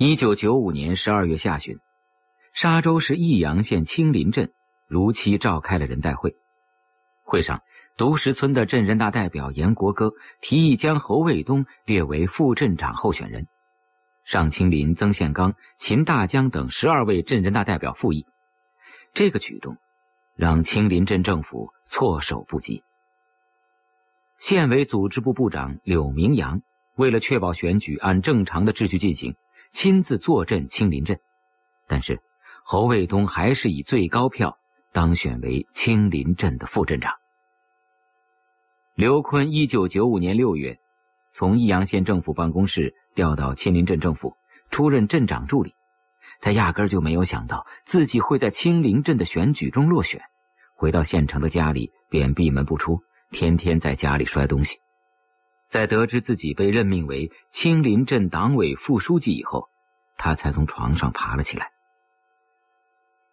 一九九五年十二月下旬，沙州市益阳县青林镇如期召开了人代会。会上，独石村的镇人大代表严国歌提议将侯卫东列为副镇长候选人，尚青林、曾宪刚、秦大江等十二位镇人大代表复议。这个举动让青林镇政府措手不及。县委组织部部长柳明阳为了确保选举按正常的秩序进行。亲自坐镇青林镇，但是侯卫东还是以最高票当选为青林镇的副镇长。刘坤一九九五年六月从益阳县政府办公室调到青林镇政府，出任镇长助理。他压根就没有想到自己会在青林镇的选举中落选。回到县城的家里，便闭门不出，天天在家里摔东西。在得知自己被任命为青林镇党委副书记以后，他才从床上爬了起来。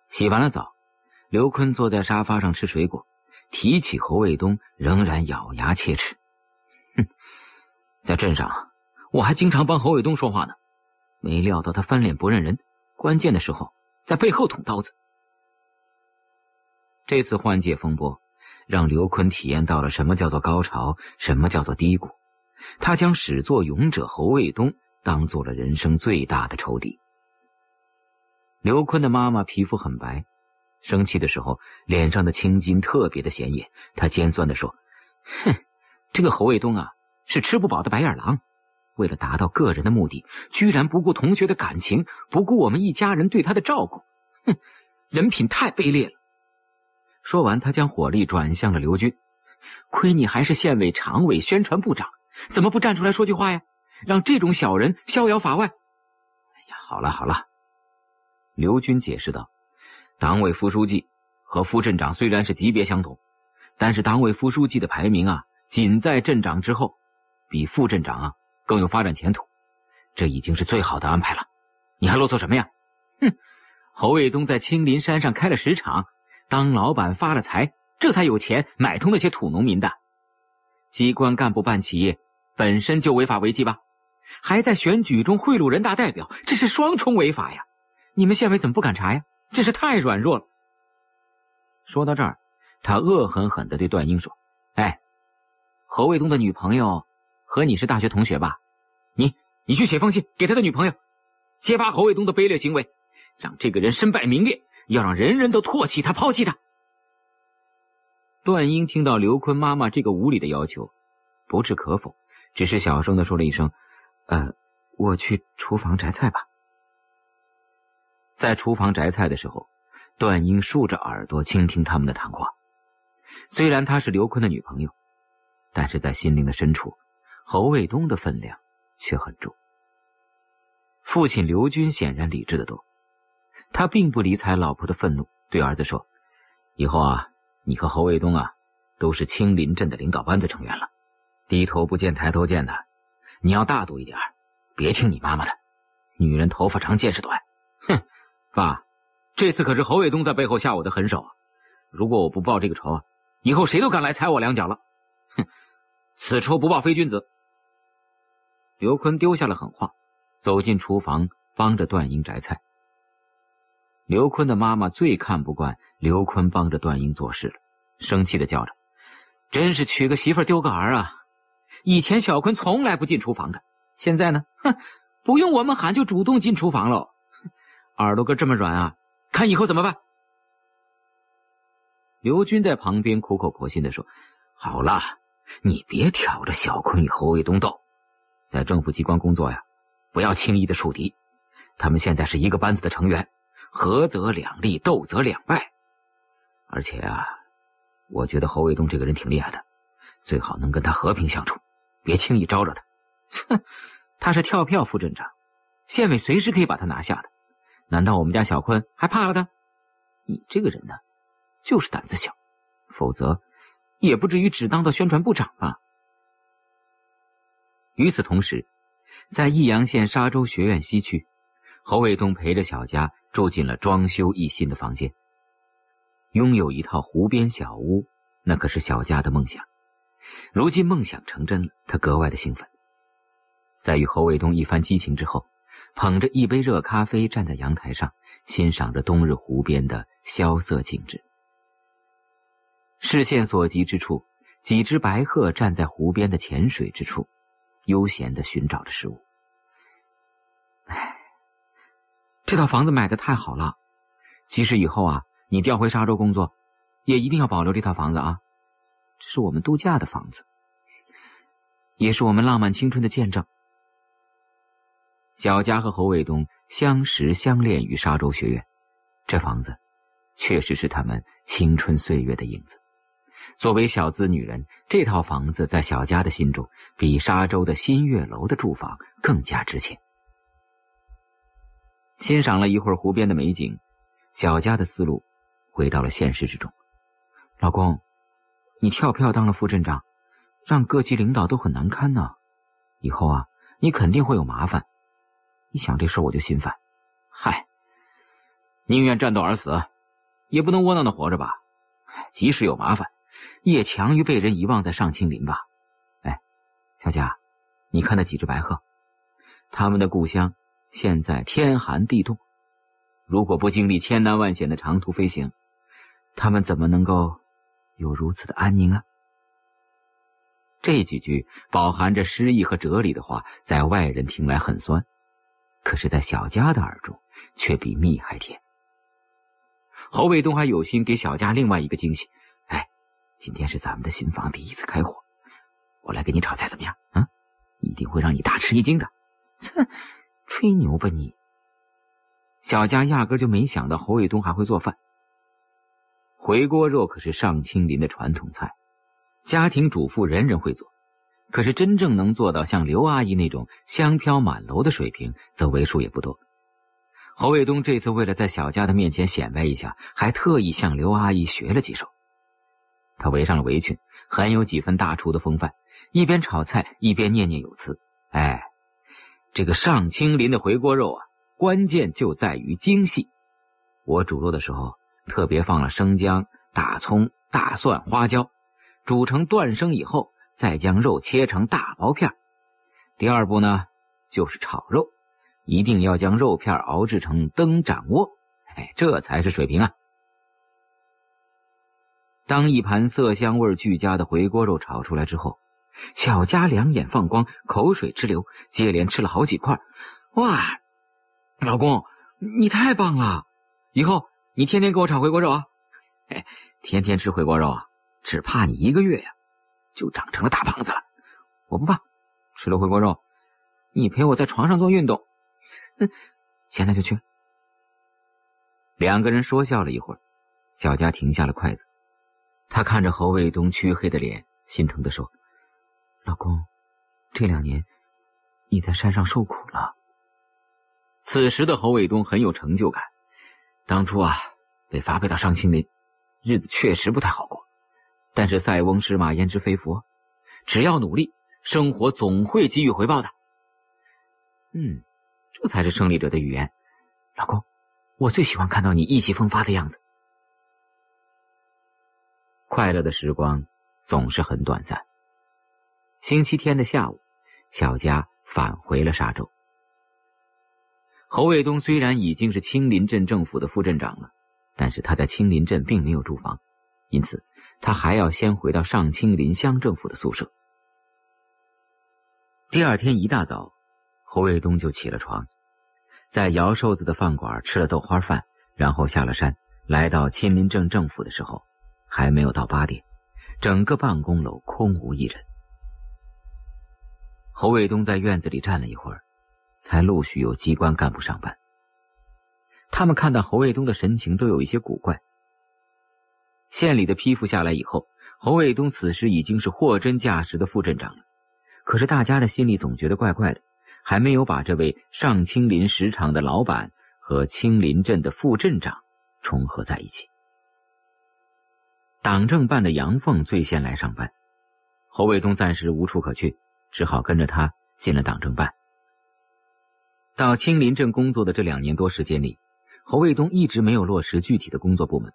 洗完了澡，刘坤坐在沙发上吃水果，提起侯卫东，仍然咬牙切齿：“哼，在镇上，我还经常帮侯卫东说话呢，没料到他翻脸不认人，关键的时候在背后捅刀子。”这次换届风波，让刘坤体验到了什么叫做高潮，什么叫做低谷。他将始作俑者侯卫东当做了人生最大的仇敌。刘坤的妈妈皮肤很白，生气的时候脸上的青筋特别的显眼。他尖酸的说：“哼，这个侯卫东啊，是吃不饱的白眼狼，为了达到个人的目的，居然不顾同学的感情，不顾我们一家人对他的照顾，哼，人品太卑劣了。”说完，他将火力转向了刘军：“亏你还是县委常委、宣传部长。”怎么不站出来说句话呀？让这种小人逍遥法外！哎呀，好了好了，刘军解释道：“党委副书记和副镇长虽然是级别相同，但是党委副书记的排名啊，仅在镇长之后，比副镇长啊更有发展前途。这已经是最好的安排了，你还啰嗦什么呀？哼！侯卫东在青林山上开了石场，当老板发了财，这才有钱买通那些土农民的。机关干部办企业。”本身就违法违纪吧，还在选举中贿赂人大代表，这是双重违法呀！你们县委怎么不敢查呀？真是太软弱了。说到这儿，他恶狠狠地对段英说：“哎，何卫东的女朋友和你是大学同学吧？你你去写封信给他的女朋友，揭发何卫东的卑劣行为，让这个人身败名裂，要让人人都唾弃他、抛弃他。”段英听到刘坤妈妈这个无理的要求，不置可否。只是小声的说了一声：“呃，我去厨房摘菜吧。”在厨房摘菜的时候，段英竖着耳朵倾听他们的谈话。虽然她是刘坤的女朋友，但是在心灵的深处，侯卫东的分量却很重。父亲刘军显然理智的多，他并不理睬老婆的愤怒，对儿子说：“以后啊，你和侯卫东啊，都是青林镇的领导班子成员了。”低头不见抬头见的，你要大度一点，别听你妈妈的。女人头发长见识短。哼，爸，这次可是侯卫东在背后下我的狠手啊！如果我不报这个仇啊，以后谁都敢来踩我两脚了。哼，此仇不报非君子。刘坤丢下了狠话，走进厨房帮着段英摘菜。刘坤的妈妈最看不惯刘坤帮着段英做事了，生气的叫着：“真是娶个媳妇丢个儿啊！”以前小坤从来不进厨房的，现在呢，哼，不用我们喊就主动进厨房喽。耳朵哥这么软啊，看以后怎么办？刘军在旁边苦口婆心的说：“好了，你别挑着小坤与侯卫东斗，在政府机关工作呀，不要轻易的树敌。他们现在是一个班子的成员，合则两利，斗则两败。而且啊，我觉得侯卫东这个人挺厉害的，最好能跟他和平相处。”别轻易招惹他，哼，他是跳票副镇长，县委随时可以把他拿下的。难道我们家小坤还怕了他？你这个人呢，就是胆子小，否则也不至于只当到宣传部长吧。与此同时，在益阳县沙洲学院西区，侯卫东陪着小佳住进了装修一新的房间。拥有一套湖边小屋，那可是小佳的梦想。如今梦想成真了，他格外的兴奋。在与侯卫东一番激情之后，捧着一杯热咖啡站在阳台上，欣赏着冬日湖边的萧瑟景致。视线所及之处，几只白鹤站在湖边的浅水之处，悠闲的寻找着食物。哎，这套房子买的太好了，即使以后啊，你调回沙洲工作，也一定要保留这套房子啊！这是我们度假的房子，也是我们浪漫青春的见证。小佳和侯卫东相识相恋于沙洲学院，这房子确实是他们青春岁月的影子。作为小资女人，这套房子在小佳的心中比沙洲的新月楼的住房更加值钱。欣赏了一会儿湖边的美景，小佳的思路回到了现实之中。老公，你跳票当了副镇长，让各级领导都很难堪呢。以后啊，你肯定会有麻烦。一想这事我就心烦。嗨，宁愿战斗而死，也不能窝囊的活着吧？即使有麻烦，也强于被人遗忘在上青林吧？哎，小佳，你看那几只白鹤，他们的故乡。现在天寒地冻，如果不经历千难万险的长途飞行，他们怎么能够有如此的安宁啊？这几句饱含着诗意和哲理的话，在外人听来很酸，可是，在小佳的耳中却比蜜还甜。侯卫东还有心给小佳另外一个惊喜，哎，今天是咱们的新房第一次开火，我来给你炒菜怎么样？啊，一定会让你大吃一惊的。哼。吹牛吧你！小佳压根就没想到侯卫东还会做饭。回锅肉可是上青林的传统菜，家庭主妇人人会做，可是真正能做到像刘阿姨那种香飘满楼的水平，则为数也不多。侯卫东这次为了在小佳的面前显摆一下，还特意向刘阿姨学了几手。他围上了围裙，很有几分大厨的风范，一边炒菜一边念念有词：“哎。”这个上青林的回锅肉啊，关键就在于精细。我煮肉的时候特别放了生姜、大葱、大蒜、花椒，煮成断生以后，再将肉切成大薄片。第二步呢，就是炒肉，一定要将肉片熬制成灯盏窝，哎，这才是水平啊！当一盘色香味俱佳的回锅肉炒出来之后。小佳两眼放光，口水直流，接连吃了好几块。哇，老公，你太棒了！以后你天天给我炒回锅肉啊！哎，天天吃回锅肉啊，只怕你一个月呀，就长成了大胖子了。我不怕，吃了回锅肉，你陪我在床上做运动。哼，现在就去。两个人说笑了一会儿，小佳停下了筷子，他看着侯卫东黢黑的脸，心疼的说。老公，这两年你在山上受苦了。此时的侯卫东很有成就感。当初啊，被发配到上青林，日子确实不太好过。但是塞翁失马焉知非福，只要努力，生活总会给予回报的。嗯，这才是胜利者的语言。老公，我最喜欢看到你意气风发的样子。快乐的时光总是很短暂。星期天的下午，小佳返回了沙洲。侯卫东虽然已经是青林镇政府的副镇长了，但是他在青林镇并没有住房，因此他还要先回到上青林乡政府的宿舍。第二天一大早，侯卫东就起了床，在姚瘦子的饭馆吃了豆花饭，然后下了山，来到青林镇政府的时候，还没有到八点，整个办公楼空无一人。侯卫东在院子里站了一会儿，才陆续有机关干部上班。他们看到侯卫东的神情都有一些古怪。县里的批复下来以后，侯卫东此时已经是货真价实的副镇长了。可是大家的心里总觉得怪怪的，还没有把这位上青林石场的老板和青林镇的副镇长重合在一起。党政办的杨凤最先来上班，侯卫东暂时无处可去。只好跟着他进了党政办。到青林镇工作的这两年多时间里，侯卫东一直没有落实具体的工作部门，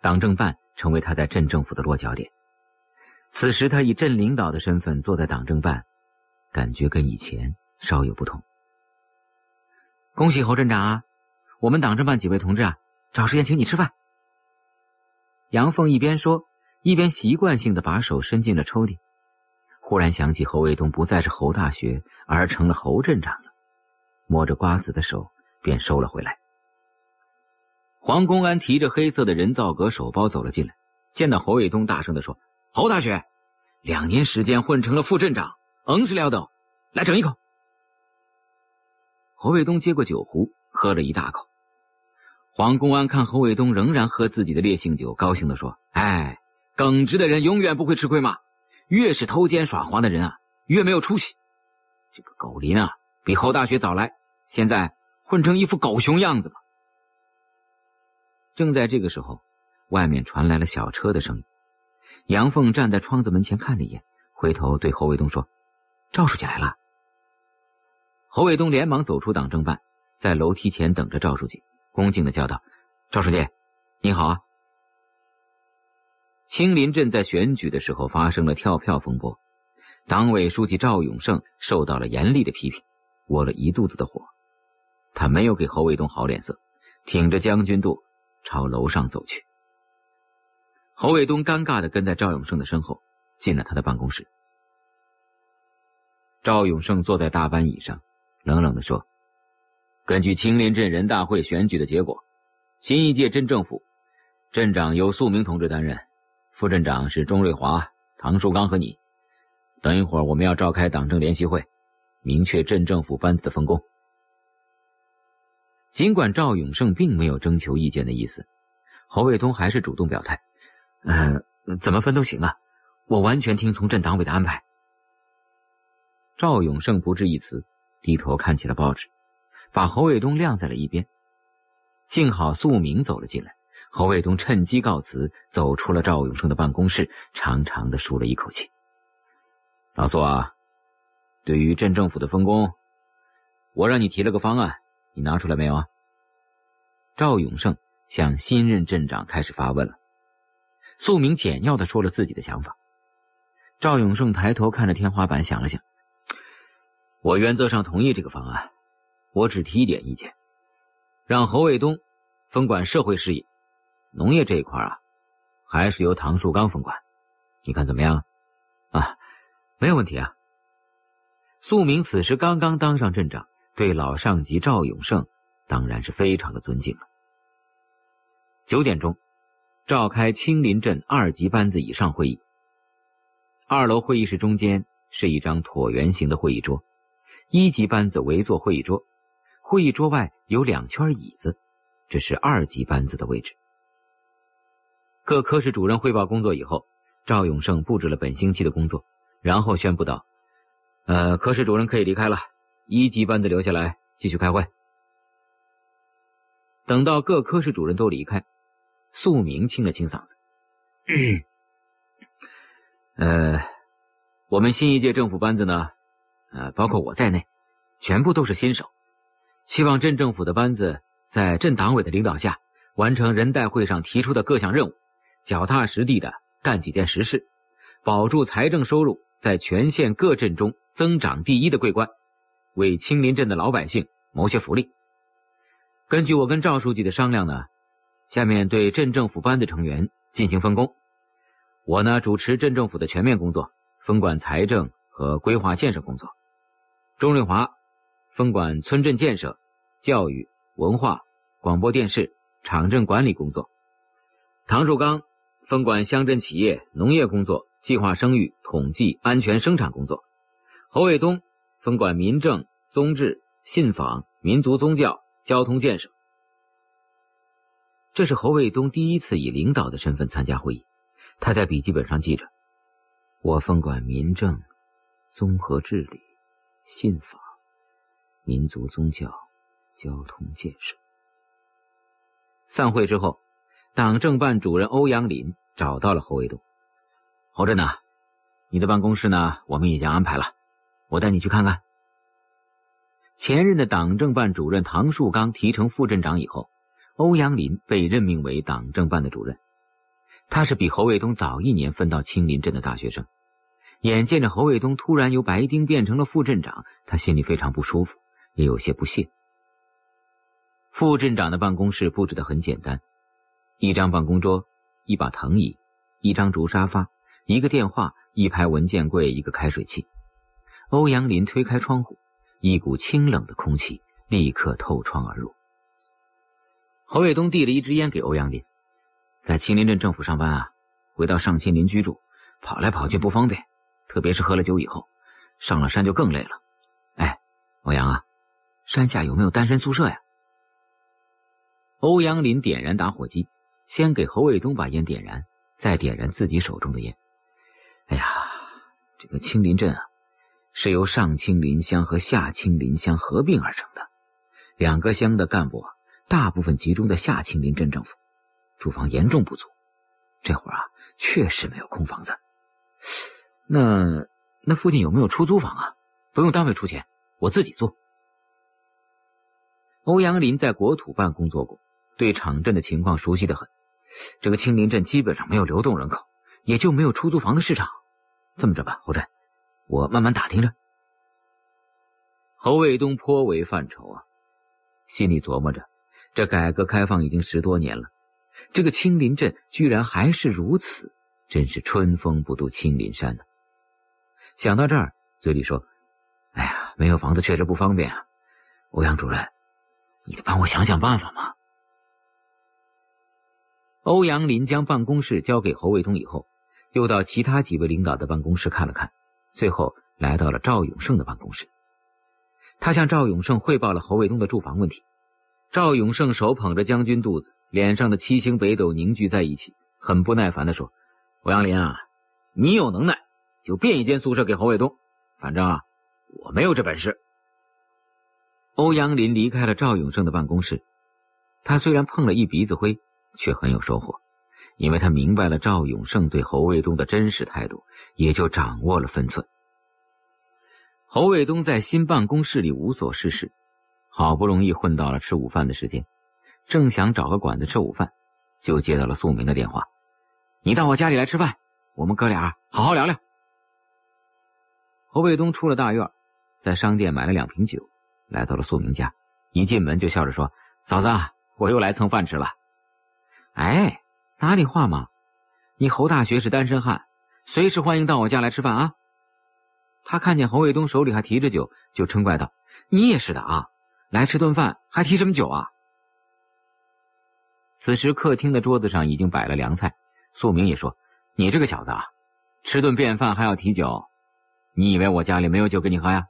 党政办成为他在镇政府的落脚点。此时，他以镇领导的身份坐在党政办，感觉跟以前稍有不同。恭喜侯镇长啊！我们党政办几位同志啊，找时间请你吃饭。杨凤一边说，一边习惯性的把手伸进了抽屉，忽然想起侯卫东不再是侯大学，而成了侯镇长了，摸着瓜子的手便收了回来。黄公安提着黑色的人造革手包走了进来，见到侯卫东，大声的说：“侯大学，两年时间混成了副镇长，硬是了得，来整一口。”侯卫东接过酒壶，喝了一大口。黄公安看侯卫东仍然喝自己的烈性酒，高兴地说：“哎，耿直的人永远不会吃亏嘛。越是偷奸耍滑的人啊，越没有出息。这个狗林啊，比侯大学早来，现在混成一副狗熊样子嘛。”正在这个时候，外面传来了小车的声音。杨凤站在窗子门前看了一眼，回头对侯卫东说：“赵书记来了。”侯卫东连忙走出党政办，在楼梯前等着赵书记，恭敬的叫道：“赵书记，你好啊！”青林镇在选举的时候发生了跳票风波，党委书记赵永胜受到了严厉的批评，窝了一肚子的火。他没有给侯卫东好脸色，挺着将军肚朝楼上走去。侯卫东尴尬的跟在赵永胜的身后，进了他的办公室。赵永胜坐在大班椅上。冷冷的说：“根据青林镇人大会选举的结果，新一届镇政府镇长由素明同志担任，副镇长是钟瑞华、唐树刚和你。等一会儿我们要召开党政联席会，明确镇政府班子的分工。”尽管赵永胜并没有征求意见的意思，侯卫东还是主动表态：“嗯，怎么分都行啊，我完全听从镇党委的安排。”赵永胜不置一词。低头看起了报纸，把侯卫东晾在了一边。幸好素明走了进来，侯卫东趁机告辞，走出了赵永胜的办公室，长长的舒了一口气。老苏啊，对于镇政府的分工，我让你提了个方案，你拿出来没有啊？赵永胜向新任镇长开始发问了。素明简要的说了自己的想法。赵永胜抬头看着天花板，想了想。我原则上同意这个方案，我只提一点意见，让侯卫东分管社会事业，农业这一块啊，还是由唐树刚分管，你看怎么样？啊，没有问题啊。素明此时刚刚当上镇长，对老上级赵永胜当然是非常的尊敬了。九点钟，召开青林镇二级班子以上会议。二楼会议室中间是一张椭圆形的会议桌。一级班子围坐会议桌，会议桌外有两圈椅子，这是二级班子的位置。各科室主任汇报工作以后，赵永胜布置了本星期的工作，然后宣布道：“呃，科室主任可以离开了，一级班子留下来继续开会。”等到各科室主任都离开，素明清了清嗓子：“呃，我们新一届政府班子呢？”呃，包括我在内，全部都是新手。希望镇政府的班子在镇党委的领导下，完成人代会上提出的各项任务，脚踏实地的干几件实事，保住财政收入在全县各镇中增长第一的桂冠，为青林镇的老百姓谋些福利。根据我跟赵书记的商量呢，下面对镇政府班子成员进行分工。我呢主持镇政府的全面工作，分管财政和规划建设工作。钟瑞华分管村镇建设、教育、文化、广播电视、场镇管理工作；唐树刚分管乡镇企业、农业工作、计划生育、统计、安全生产工作；侯卫东分管民政、宗治、信访、民族宗教、交通建设。这是侯卫东第一次以领导的身份参加会议，他在笔记本上记着：“我分管民政、综合治理。”信访、民族宗教、交通建设。散会之后，党政办主任欧阳林找到了侯卫东。侯震呐，你的办公室呢？我们已经安排了，我带你去看看。前任的党政办主任唐树刚提成副镇长以后，欧阳林被任命为党政办的主任。他是比侯卫东早一年分到青林镇的大学生。眼见着侯卫东突然由白丁变成了副镇长，他心里非常不舒服，也有些不屑。副镇长的办公室布置的很简单，一张办公桌，一把藤椅，一张竹沙发，一个电话，一排文件柜，一个开水器。欧阳林推开窗户，一股清冷的空气立刻透窗而入。侯卫东递了一支烟给欧阳林，在青林镇政府上班啊，回到上青林居住，跑来跑去不方便，特别是喝了酒以后，上了山就更累了。哎，欧阳啊，山下有没有单身宿舍呀？欧阳林点燃打火机，先给侯卫东把烟点燃，再点燃自己手中的烟。哎呀，这个青林镇啊。是由上青林乡和下青林乡合并而成的，两个乡的干部啊，大部分集中在下青林镇政府，住房严重不足。这会儿啊，确实没有空房子。那那附近有没有出租房啊？不用单位出钱，我自己租。欧阳林在国土办工作过，对场镇的情况熟悉的很。这个青林镇基本上没有流动人口，也就没有出租房的市场。这么着吧，侯震。我慢慢打听着。侯卫东颇为犯愁啊，心里琢磨着：这改革开放已经十多年了，这个青林镇居然还是如此，真是春风不度青林山呢。想到这儿，嘴里说：“哎呀，没有房子确实不方便啊。”欧阳主任，你得帮我想想办法嘛。欧阳林将办公室交给侯卫东以后，又到其他几位领导的办公室看了看。最后来到了赵永胜的办公室，他向赵永胜汇报了侯卫东的住房问题。赵永胜手捧着将军肚子，脸上的七星北斗凝聚在一起，很不耐烦地说：“欧阳林啊，你有能耐就变一间宿舍给侯卫东，反正啊，我没有这本事。”欧阳林离开了赵永胜的办公室，他虽然碰了一鼻子灰，却很有收获。因为他明白了赵永胜对侯卫东的真实态度，也就掌握了分寸。侯卫东在新办公室里无所事事，好不容易混到了吃午饭的时间，正想找个馆子吃午饭，就接到了素明的电话：“你到我家里来吃饭，我们哥俩好好聊聊。”侯卫东出了大院，在商店买了两瓶酒，来到了素明家，一进门就笑着说：“嫂子，我又来蹭饭吃了。”哎。哪里话嘛！你侯大学是单身汉，随时欢迎到我家来吃饭啊！他看见侯卫东手里还提着酒，就嗔怪道：“你也是的啊，来吃顿饭还提什么酒啊？”此时客厅的桌子上已经摆了凉菜，素明也说：“你这个小子啊，吃顿便饭还要提酒，你以为我家里没有酒给你喝呀？”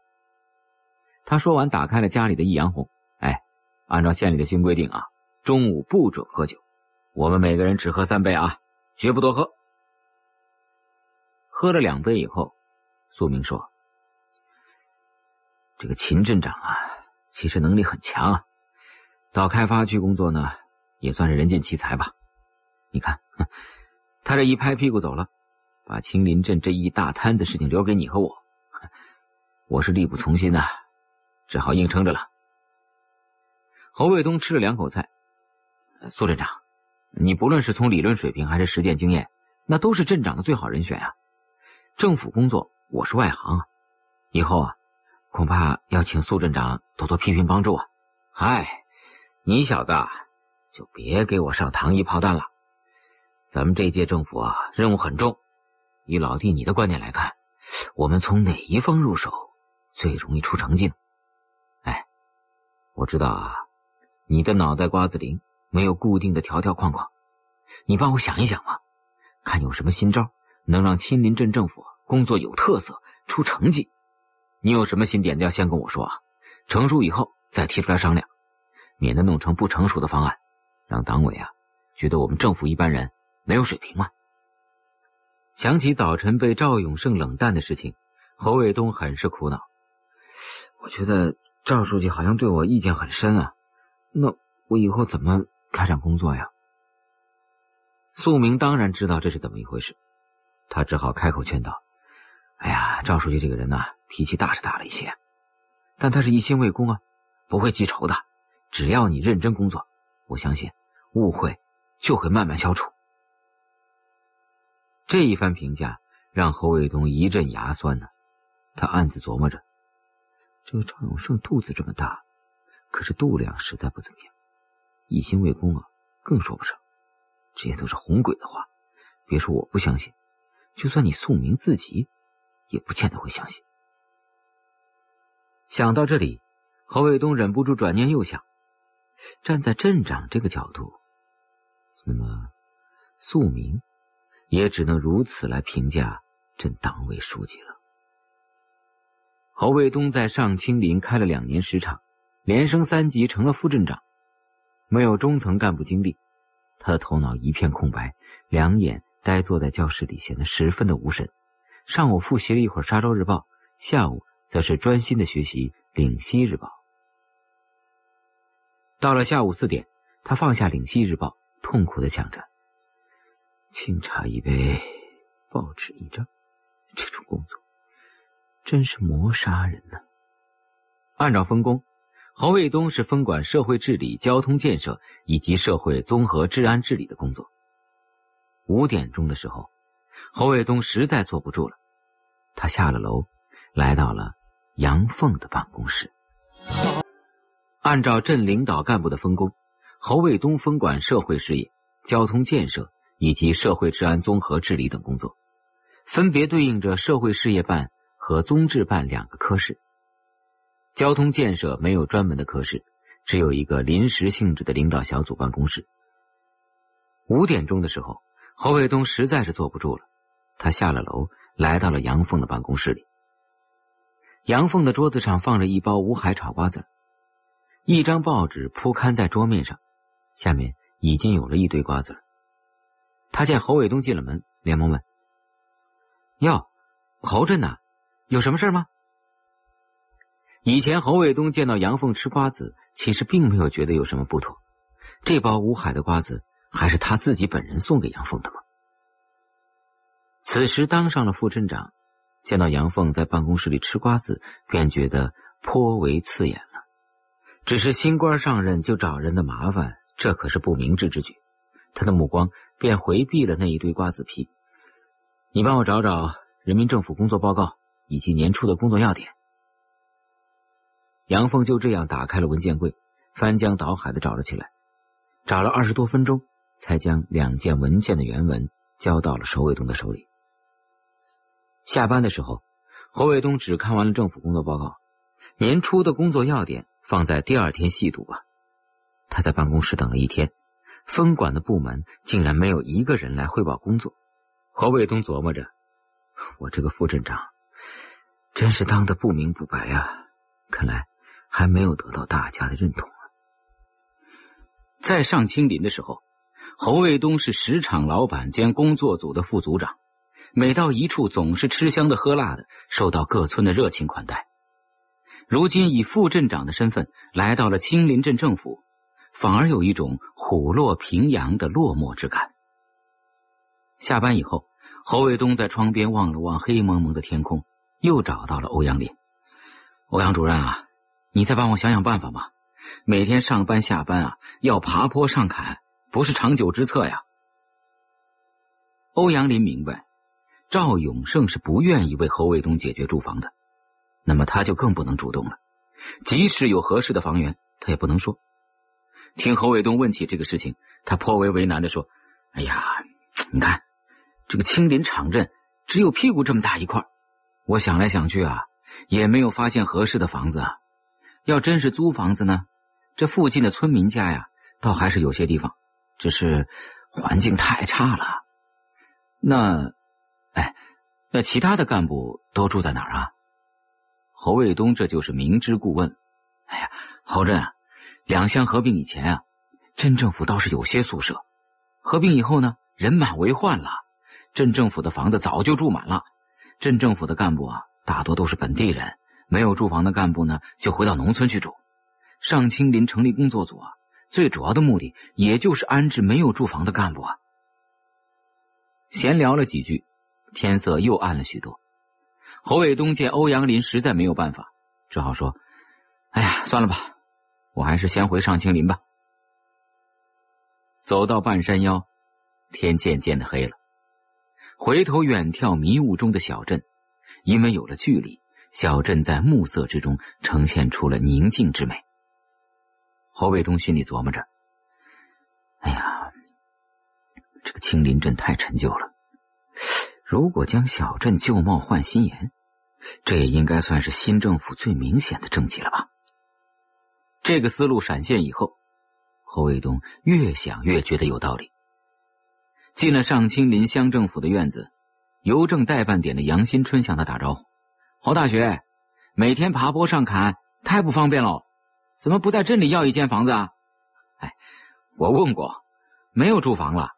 他说完，打开了家里的一阳红，哎，按照县里的新规定啊，中午不准喝酒。我们每个人只喝三杯啊，绝不多喝。喝了两杯以后，苏明说：“这个秦镇长啊，其实能力很强啊，到开发区工作呢，也算是人见其才吧。你看，他这一拍屁股走了，把青林镇这一大摊子事情留给你和我，我是力不从心呐，只好硬撑着了。”侯卫东吃了两口菜，苏镇长。你不论是从理论水平还是实践经验，那都是镇长的最好人选啊！政府工作我是外行啊，以后啊，恐怕要请苏镇长多多批评帮助啊！嗨，你小子就别给我上糖衣炮弹了。咱们这届政府啊，任务很重。以老弟你的观点来看，我们从哪一方入手最容易出成绩呢？哎，我知道啊，你的脑袋瓜子灵。没有固定的条条框框，你帮我想一想吧，看有什么新招能让青林镇政府工作有特色、出成绩。你有什么新点子要先跟我说啊，成熟以后再提出来商量，免得弄成不成熟的方案，让党委啊觉得我们政府一般人没有水平嘛。想起早晨被赵永胜冷淡的事情，侯卫东很是苦恼。我觉得赵书记好像对我意见很深啊，那我以后怎么？开展工作呀。素明当然知道这是怎么一回事，他只好开口劝道：“哎呀，赵书记这个人呐，脾气大是大了一些，但他是一心为公啊，不会记仇的。只要你认真工作，我相信误会就会慢慢消除。”这一番评价让侯卫东一阵牙酸呢。他暗自琢磨着：这个赵永胜肚子这么大，可是度量实在不怎么样。一心为公啊，更说不上。这些都是哄鬼的话，别说我不相信，就算你宋明自己，也不见得会相信。想到这里，侯卫东忍不住转念又想：站在镇长这个角度，那么素明也只能如此来评价镇党委书记了。侯卫东在上清林开了两年时场，连升三级，成了副镇长，没有中层干部经历。他的头脑一片空白，两眼呆坐在教室里，显得十分的无神。上午复习了一会儿《沙洲日报》，下午则是专心的学习《岭西日报》。到了下午四点，他放下《岭西日报》，痛苦的想着：清茶一杯，报纸一张，这种工作真是磨杀人呢。按照分工。侯卫东是分管社会治理、交通建设以及社会综合治安治理的工作。五点钟的时候，侯卫东实在坐不住了，他下了楼，来到了杨凤的办公室。按照镇领导干部的分工，侯卫东分管社会事业、交通建设以及社会治安综合治理等工作，分别对应着社会事业办和综治办两个科室。交通建设没有专门的科室，只有一个临时性质的领导小组办公室。五点钟的时候，侯卫东实在是坐不住了，他下了楼，来到了杨凤的办公室里。杨凤的桌子上放着一包五海炒瓜子，一张报纸铺刊在桌面上，下面已经有了一堆瓜子。他见侯卫东进了门，连忙问：“哟，侯震呐，有什么事吗？”以前侯卫东见到杨凤吃瓜子，其实并没有觉得有什么不妥。这包乌海的瓜子还是他自己本人送给杨凤的吗？此时当上了副镇长，见到杨凤在办公室里吃瓜子，便觉得颇为刺眼了。只是新官上任就找人的麻烦，这可是不明智之举。他的目光便回避了那一堆瓜子皮。你帮我找找人民政府工作报告以及年初的工作要点。杨凤就这样打开了文件柜，翻江倒海的找了起来，找了二十多分钟，才将两件文件的原文交到了侯卫东的手里。下班的时候，侯卫东只看完了政府工作报告，年初的工作要点放在第二天细读吧。他在办公室等了一天，分管的部门竟然没有一个人来汇报工作。侯卫东琢磨着：我这个副镇长，真是当的不明不白啊！看来。还没有得到大家的认同啊！在上青林的时候，侯卫东是石厂老板兼工作组的副组长，每到一处总是吃香的喝辣的，受到各村的热情款待。如今以副镇长的身份来到了青林镇政府，反而有一种虎落平阳的落寞之感。下班以后，侯卫东在窗边望了望黑蒙蒙的天空，又找到了欧阳林。欧阳主任啊！你再帮我想想办法吧。每天上班下班啊，要爬坡上坎，不是长久之策呀。欧阳林明白，赵永胜是不愿意为侯卫东解决住房的，那么他就更不能主动了。即使有合适的房源，他也不能说。听侯卫东问起这个事情，他颇为为难的说：“哎呀，你看，这个青林场镇只有屁股这么大一块，我想来想去啊，也没有发现合适的房子啊。”要真是租房子呢，这附近的村民家呀，倒还是有些地方，只是环境太差了。那，哎，那其他的干部都住在哪儿啊？侯卫东这就是明知故问。哎呀，侯镇啊，两乡合并以前啊，镇政府倒是有些宿舍，合并以后呢，人满为患了，镇政府的房子早就住满了。镇政府的干部啊，大多都是本地人。没有住房的干部呢，就回到农村去住。上青林成立工作组啊，最主要的目的也就是安置没有住房的干部啊。闲聊了几句，天色又暗了许多。侯卫东见欧阳林实在没有办法，只好说：“哎呀，算了吧，我还是先回上青林吧。”走到半山腰，天渐渐的黑了。回头远眺迷雾中的小镇，因为有了距离。小镇在暮色之中呈现出了宁静之美。侯卫东心里琢磨着：哎呀，这个青林镇太陈旧了。如果将小镇旧貌换新颜，这也应该算是新政府最明显的政绩了吧？这个思路闪现以后，侯卫东越想越觉得有道理。进了上青林乡政府的院子，邮政代办点的杨新春向他打招呼：“侯大学，每天爬坡上坎太不方便喽，怎么不在镇里要一间房子啊？”“哎，我问过，没有住房了。”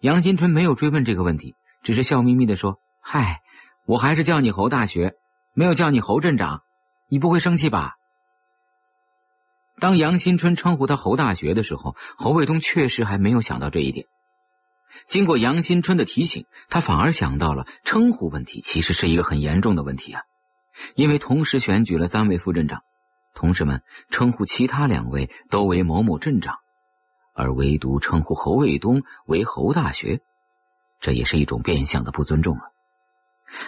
杨新春没有追问这个问题。只是笑眯眯的说：“嗨，我还是叫你侯大学，没有叫你侯镇长，你不会生气吧？”当杨新春称呼他侯大学的时候，侯卫东确实还没有想到这一点。经过杨新春的提醒，他反而想到了称呼问题其实是一个很严重的问题啊！因为同时选举了三位副镇长，同事们称呼其他两位都为某某镇长，而唯独称呼侯卫东为侯大学。这也是一种变相的不尊重了！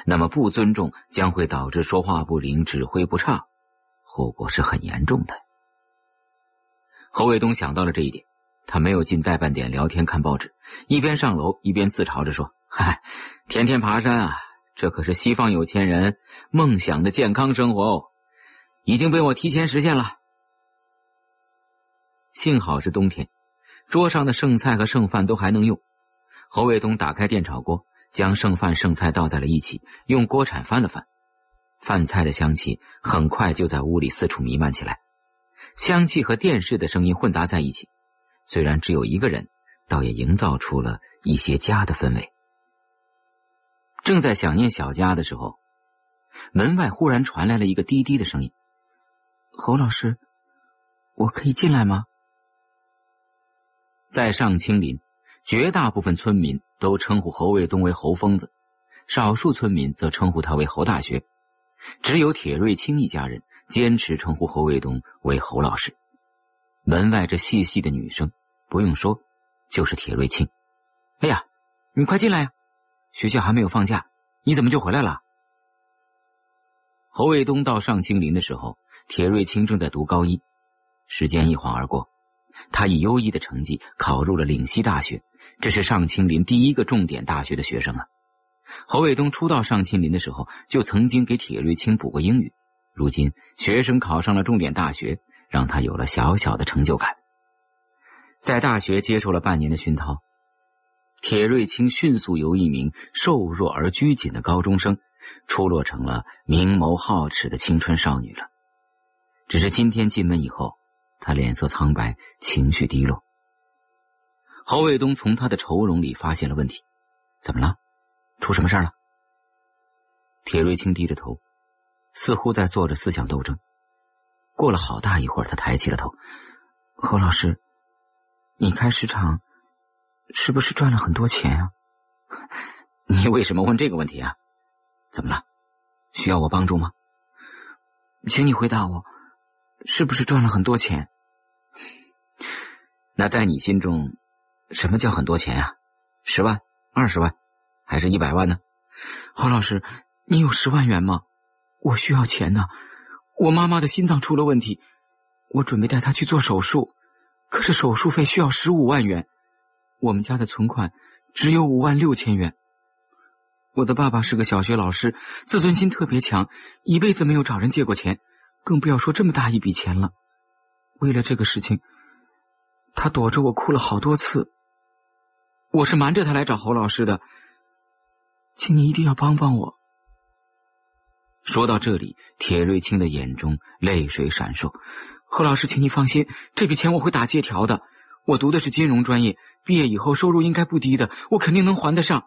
那么不尊重将会导致说话不灵、指挥不畅，后果是很严重的。侯卫东想到了这一点，他没有进代办点聊天看报纸，一边上楼一边自嘲着说：“嗨，天天爬山啊，这可是西方有钱人梦想的健康生活哦，已经被我提前实现了。”幸好是冬天，桌上的剩菜和剩饭都还能用。侯卫东打开电炒锅，将剩饭剩菜倒在了一起，用锅铲翻了翻，饭菜的香气很快就在屋里四处弥漫起来。香气和电视的声音混杂在一起，虽然只有一个人，倒也营造出了一些家的氛围。正在想念小家的时候，门外忽然传来了一个滴滴的声音：“侯老师，我可以进来吗？”在上清林。绝大部分村民都称呼侯卫东为侯疯子，少数村民则称呼他为侯大学，只有铁瑞清一家人坚持称呼侯卫东为侯老师。门外这细细的女声，不用说，就是铁瑞清。哎呀，你快进来呀！学校还没有放假，你怎么就回来了？侯卫东到上清林的时候，铁瑞清正在读高一。时间一晃而过，他以优异的成绩考入了岭西大学。这是上清林第一个重点大学的学生啊！侯卫东初到上清林的时候，就曾经给铁瑞清补过英语。如今学生考上了重点大学，让他有了小小的成就感。在大学接受了半年的熏陶，铁瑞清迅速由一名瘦弱而拘谨的高中生，出落成了明眸皓齿的青春少女了。只是今天进门以后，他脸色苍白，情绪低落。侯卫东从他的愁容里发现了问题，怎么了？出什么事了？铁瑞清低着头，似乎在做着思想斗争。过了好大一会儿，他抬起了头：“侯老师，你开石场是不是赚了很多钱啊？你为什么问这个问题啊？怎么了？需要我帮助吗？请你回答我，是不是赚了很多钱？那在你心中？”什么叫很多钱啊？十万、二十万，还是一百万呢？侯老师，你有十万元吗？我需要钱呢。我妈妈的心脏出了问题，我准备带她去做手术，可是手术费需要十五万元。我们家的存款只有五万六千元。我的爸爸是个小学老师，自尊心特别强，一辈子没有找人借过钱，更不要说这么大一笔钱了。为了这个事情，他躲着我哭了好多次。我是瞒着他来找侯老师的，请你一定要帮帮我。说到这里，铁瑞清的眼中泪水闪烁。侯老师，请你放心，这笔钱我会打借条的。我读的是金融专业，毕业以后收入应该不低的，我肯定能还得上。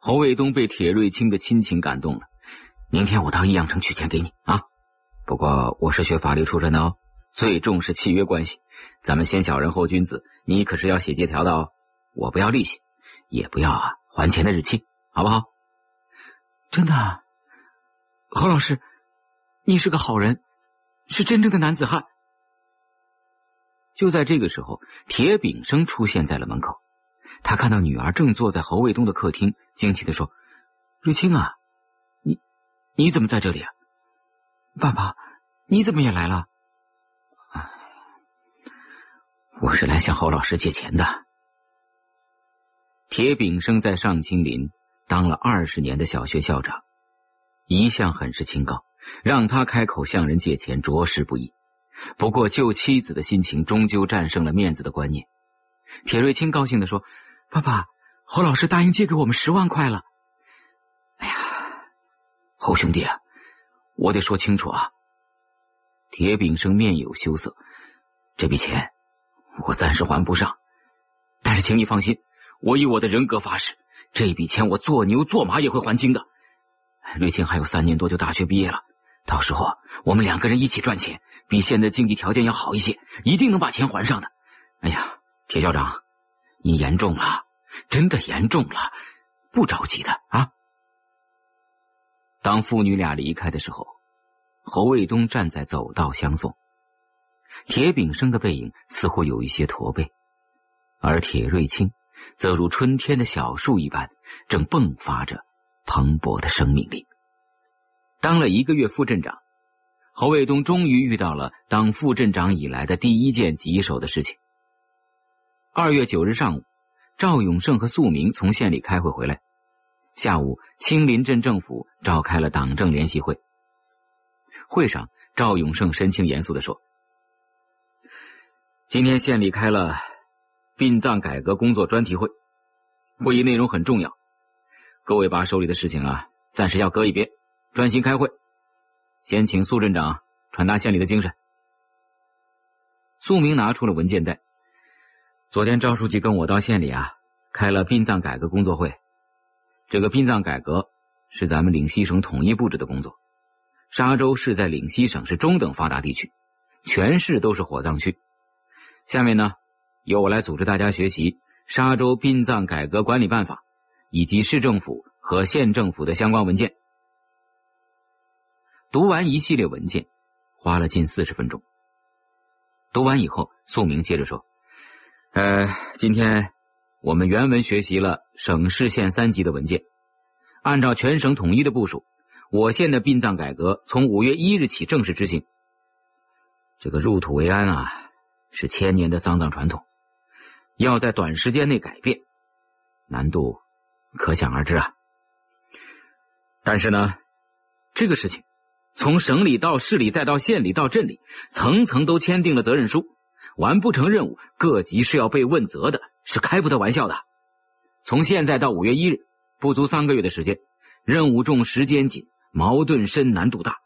侯卫东被铁瑞清的亲情感动了，明天我到益阳城取钱给你啊。不过我是学法律出身的哦，最重视契约关系。咱们先小人后君子，你可是要写借条的哦。我不要利息，也不要啊还钱的日期，好不好？真的，侯老师，你是个好人，是真正的男子汉。就在这个时候，铁炳生出现在了门口。他看到女儿正坐在侯卫东的客厅，惊奇的说：“瑞清啊，你你怎么在这里啊？爸爸，你怎么也来了？我是来向侯老师借钱的。铁炳生在上清林当了二十年的小学校长，一向很是清高，让他开口向人借钱着实不易。不过救妻子的心情终究战胜了面子的观念。铁瑞清高兴地说：“爸爸，侯老师答应借给我们十万块了。”哎呀，侯兄弟啊，我得说清楚啊。铁炳生面有羞涩，这笔钱我暂时还不上，但是请你放心，我以我的人格发誓，这笔钱我做牛做马也会还清的。瑞清还有三年多就大学毕业了，到时候我们两个人一起赚钱，比现在经济条件要好一些，一定能把钱还上的。哎呀，铁校长，你严重了，真的严重了，不着急的啊。当父女俩离开的时候。侯卫东站在走道相送，铁炳生的背影似乎有一些驼背，而铁瑞清则如春天的小树一般，正迸发着蓬勃的生命力。当了一个月副镇长，侯卫东终于遇到了当副镇长以来的第一件棘手的事情。二月九日上午，赵永胜和素明从县里开会回来，下午青林镇政府召开了党政联席会。会上，赵永胜神情严肃的说：“今天县里开了殡葬改革工作专题会，会议内容很重要，各位把手里的事情啊暂时要搁一边，专心开会。先请苏镇长传达县里的精神。”苏明拿出了文件袋。昨天赵书记跟我到县里啊开了殡葬改革工作会，这个殡葬改革是咱们岭西省统一布置的工作。沙州是在岭西省是中等发达地区，全市都是火葬区。下面呢，由我来组织大家学习《沙州殡葬改革管理办法》，以及市政府和县政府的相关文件。读完一系列文件，花了近四十分钟。读完以后，宋明接着说：“呃，今天我们原文学习了省市县三级的文件，按照全省统一的部署。”我县的殡葬改革从五月一日起正式执行。这个入土为安啊，是千年的丧葬传统，要在短时间内改变，难度可想而知啊。但是呢，这个事情从省里到市里，再到县里到镇里，层层都签订了责任书，完不成任务，各级是要被问责的，是开不得玩笑的。从现在到五月一日，不足三个月的时间，任务重，时间紧。矛盾深，难度大。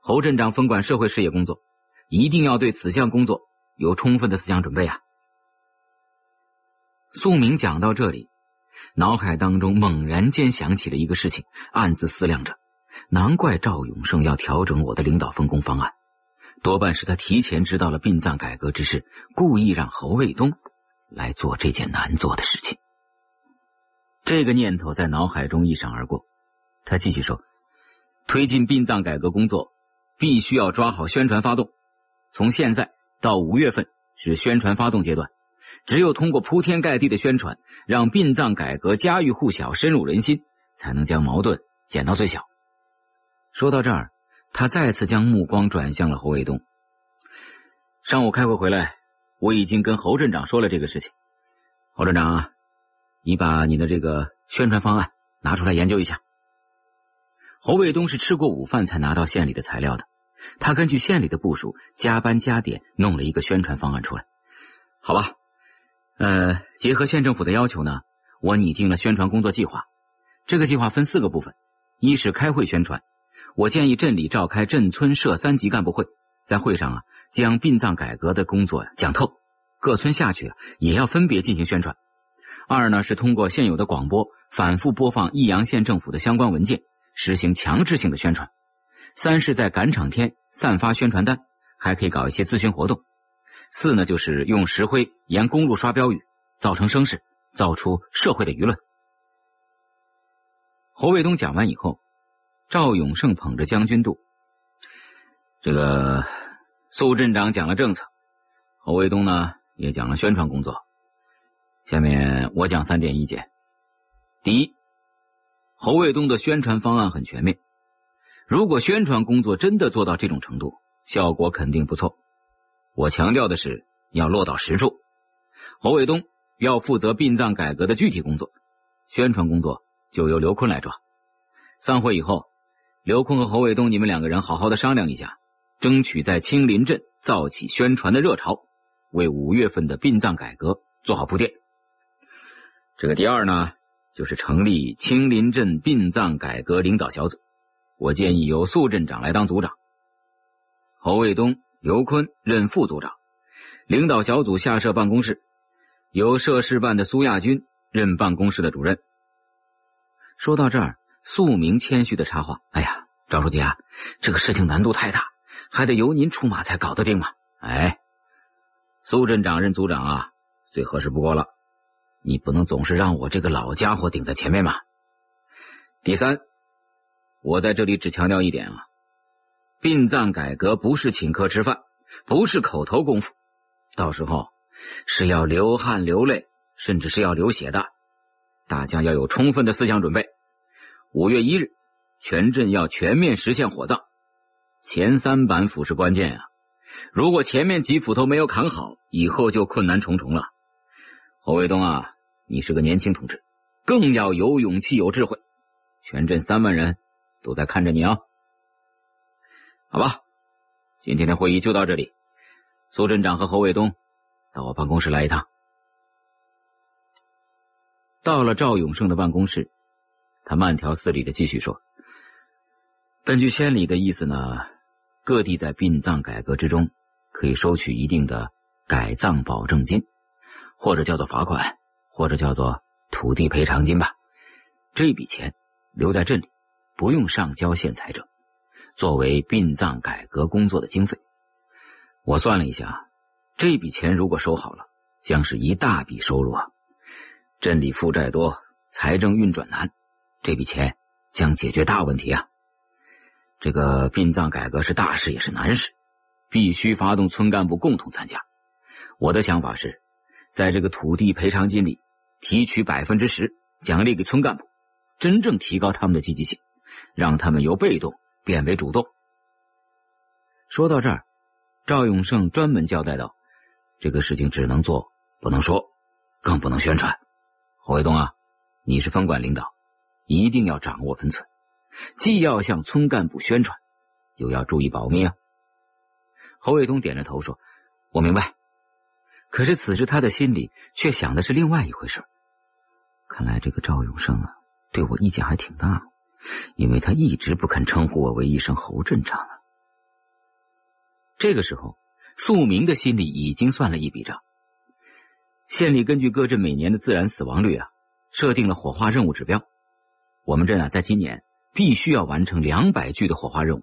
侯镇长分管社会事业工作，一定要对此项工作有充分的思想准备啊！宋明讲到这里，脑海当中猛然间想起了一个事情，暗自思量着：难怪赵永胜要调整我的领导分工方案，多半是他提前知道了殡葬改革之事，故意让侯卫东来做这件难做的事情。这个念头在脑海中一闪而过，他继续说。推进殡葬改革工作，必须要抓好宣传发动。从现在到五月份是宣传发动阶段，只有通过铺天盖地的宣传，让殡葬改革家喻户晓、深入人心，才能将矛盾减到最小。说到这儿，他再次将目光转向了侯卫东。上午开会回来，我已经跟侯镇长说了这个事情。侯镇长啊，你把你的这个宣传方案拿出来研究一下。侯卫东是吃过午饭才拿到县里的材料的，他根据县里的部署，加班加点弄了一个宣传方案出来。好吧，呃，结合县政府的要求呢，我拟定了宣传工作计划。这个计划分四个部分：一是开会宣传，我建议镇里召开镇村社三级干部会，在会上啊，将殡葬改革的工作讲透，各村下去啊也要分别进行宣传。二呢是通过现有的广播反复播放益阳县政府的相关文件。实行强制性的宣传，三是在赶场天散发宣传单，还可以搞一些咨询活动。四呢，就是用石灰沿公路刷标语，造成声势，造出社会的舆论。侯卫东讲完以后，赵永胜捧着将军肚。这个苏镇长讲了政策，侯卫东呢也讲了宣传工作。下面我讲三点意见。第一。侯卫东的宣传方案很全面，如果宣传工作真的做到这种程度，效果肯定不错。我强调的是要落到实处。侯卫东要负责殡葬改革的具体工作，宣传工作就由刘坤来抓。散会以后，刘坤和侯卫东，你们两个人好好的商量一下，争取在青林镇造起宣传的热潮，为五月份的殡葬改革做好铺垫。这个第二呢，就是成立青林镇殡葬改革领导小组。我建议由苏镇长来当组长，侯卫东、刘坤任副组长。领导小组下设办公室，由涉事办的苏亚军任办公室的主任。说到这儿，素明谦虚的插话：“哎呀，赵书记啊，这个事情难度太大，还得由您出马才搞得定嘛。”哎，苏镇长任组长啊，最合适不过了。你不能总是让我这个老家伙顶在前面嘛。第三。我在这里只强调一点啊，殡葬改革不是请客吃饭，不是口头功夫，到时候是要流汗流泪，甚至是要流血的。大家要有充分的思想准备。五月一日，全镇要全面实现火葬，前三板斧是关键啊！如果前面几斧头没有砍好，以后就困难重重了。侯卫东啊，你是个年轻同志，更要有勇气、有智慧。全镇三万人。都在看着你啊，好吧，今天的会议就到这里。苏镇长和侯卫东到我办公室来一趟。到了赵永胜的办公室，他慢条斯理的继续说：“根据县里的意思呢，各地在殡葬改革之中可以收取一定的改葬保证金，或者叫做罚款，或者叫做土地赔偿金吧。这笔钱留在镇里。”不用上交县财政，作为殡葬改革工作的经费。我算了一下，这笔钱如果收好了，将是一大笔收入啊！镇里负债多，财政运转难，这笔钱将解决大问题啊！这个殡葬改革是大事也是难事，必须发动村干部共同参加。我的想法是，在这个土地赔偿金里提取百分之十，奖励给村干部，真正提高他们的积极性。让他们由被动变为主动。说到这儿，赵永胜专门交代道：“这个事情只能做，不能说，更不能宣传。侯卫东啊，你是分管领导，一定要掌握分寸，既要向村干部宣传，又要注意保密啊。”侯卫东点着头说：“我明白。”可是此时他的心里却想的是另外一回事。看来这个赵永生啊，对我意见还挺大。因为他一直不肯称呼我为一声侯镇长啊。这个时候，素明的心里已经算了一笔账。县里根据各镇每年的自然死亡率啊，设定了火化任务指标。我们镇啊，在今年必须要完成两百具的火化任务。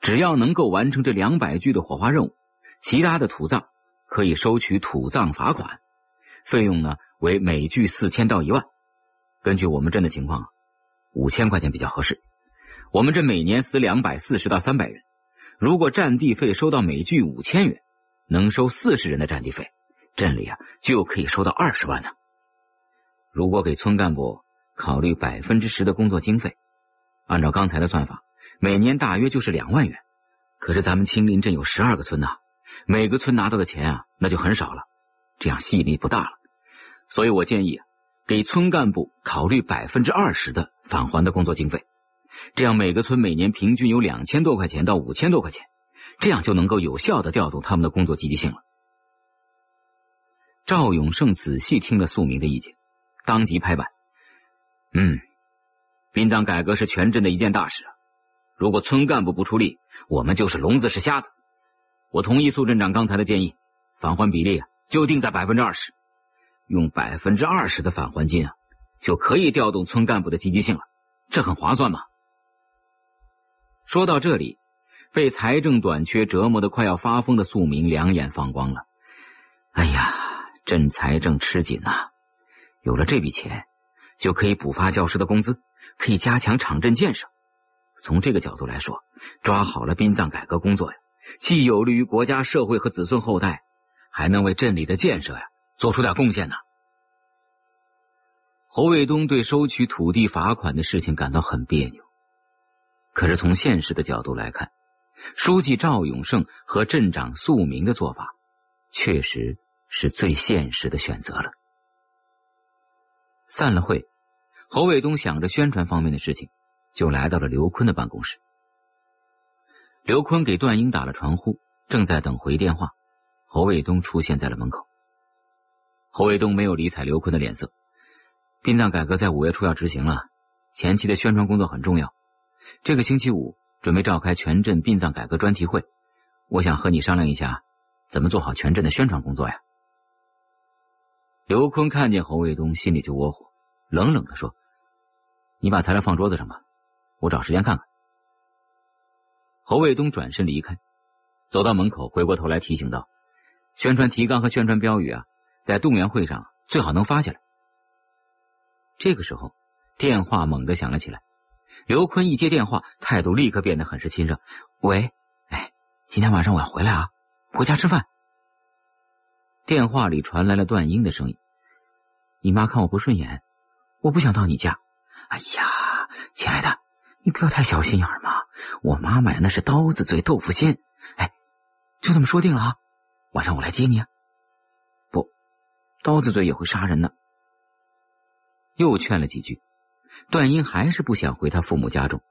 只要能够完成这两百具的火化任务，其他的土葬可以收取土葬罚款，费用呢为每具四千到一万。根据我们镇的情况。五千块钱比较合适。我们这每年死两百四十到三百人，如果占地费收到每具五千元，能收四十人的占地费，镇里啊就可以收到二十万呢。如果给村干部考虑百分之十的工作经费，按照刚才的算法，每年大约就是两万元。可是咱们青林镇有十二个村呐，每个村拿到的钱啊那就很少了，这样吸引力不大了。所以我建议。给村干部考虑百分之二十的返还的工作经费，这样每个村每年平均有两千多块钱到五千多块钱，这样就能够有效的调动他们的工作积极性了。赵永胜仔细听了素明的意见，当即拍板：“嗯，殡葬改革是全镇的一件大事啊！如果村干部不出力，我们就是聋子是瞎子。我同意苏镇长刚才的建议，返还比例啊就定在百分之二十。”用百分之二十的返还金啊，就可以调动村干部的积极性了，这很划算嘛。说到这里，被财政短缺折磨的快要发疯的素明两眼放光了。哎呀，镇财政吃紧呐，有了这笔钱，就可以补发教师的工资，可以加强场镇建设。从这个角度来说，抓好了殡葬改革工作呀，既有利于国家社会和子孙后代，还能为镇里的建设呀。做出点贡献呢。侯卫东对收取土地罚款的事情感到很别扭，可是从现实的角度来看，书记赵永胜和镇长素明的做法，确实是最现实的选择了。散了会，侯卫东想着宣传方面的事情，就来到了刘坤的办公室。刘坤给段英打了传呼，正在等回电话。侯卫东出现在了门口。侯卫东没有理睬刘坤的脸色。殡葬改革在五月初要执行了，前期的宣传工作很重要。这个星期五准备召开全镇殡葬改革专题会，我想和你商量一下，怎么做好全镇的宣传工作呀？刘坤看见侯卫东，心里就窝火，冷冷的说：“你把材料放桌子上吧，我找时间看看。”侯卫东转身离开，走到门口，回过头来提醒道：“宣传提纲和宣传标语啊，在动员会上最好能发下来。”这个时候，电话猛地响了起来。刘坤一接电话，态度立刻变得很是亲热。“喂，哎，今天晚上我要回来啊，回家吃饭。”电话里传来了段英的声音：“你妈看我不顺眼，我不想到你家。哎呀，亲爱的。”你不要太小心眼嘛！我妈妈呀，那是刀子嘴豆腐心。哎，就这么说定了啊！晚上我来接你啊。不，刀子嘴也会杀人呢。又劝了几句，段英还是不想回他父母家中。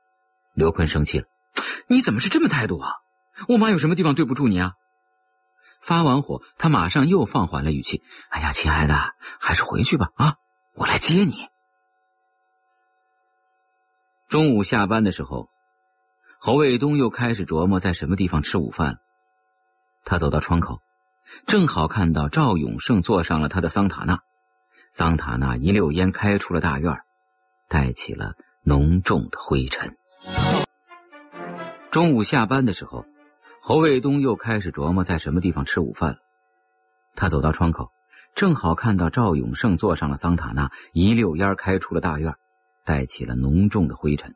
刘坤生气了：“你怎么是这么态度啊？我妈有什么地方对不住你啊？”发完火，他马上又放缓了语气：“哎呀，亲爱的，还是回去吧啊！我来接你。”中午下班的时候，侯卫东又开始琢磨在什么地方吃午饭了。他走到窗口，正好看到赵永胜坐上了他的桑塔纳，桑塔纳一溜烟开出了大院，带起了浓重的灰尘。中午下班的时候，侯卫东又开始琢磨在什么地方吃午饭了。他走到窗口，正好看到赵永胜坐上了桑塔纳，一溜烟开出了大院。带起了浓重的灰尘。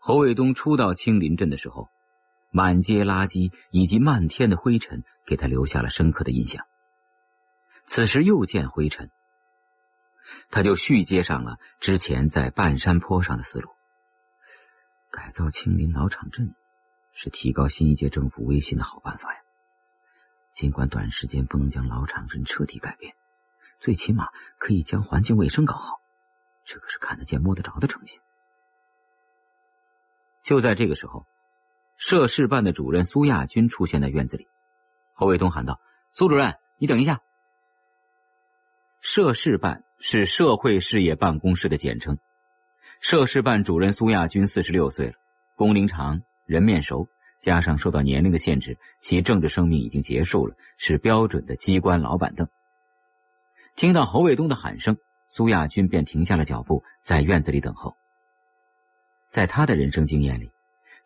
侯卫东初到青林镇的时候，满街垃圾以及漫天的灰尘给他留下了深刻的印象。此时又见灰尘，他就续接上了之前在半山坡上的思路。改造青林老场镇，是提高新一届政府威信的好办法呀。尽管短时间不能将老场镇彻底改变，最起码可以将环境卫生搞好。这可是看得见、摸得着的成绩。就在这个时候，社事办的主任苏亚军出现在院子里。侯卫东喊道：“苏主任，你等一下。”社事办是社会事业办公室的简称。社事办主任苏亚军四十六岁了，工龄长，人面熟，加上受到年龄的限制，其政治生命已经结束了，是标准的机关老板凳。听到侯卫东的喊声。苏亚军便停下了脚步，在院子里等候。在他的人生经验里，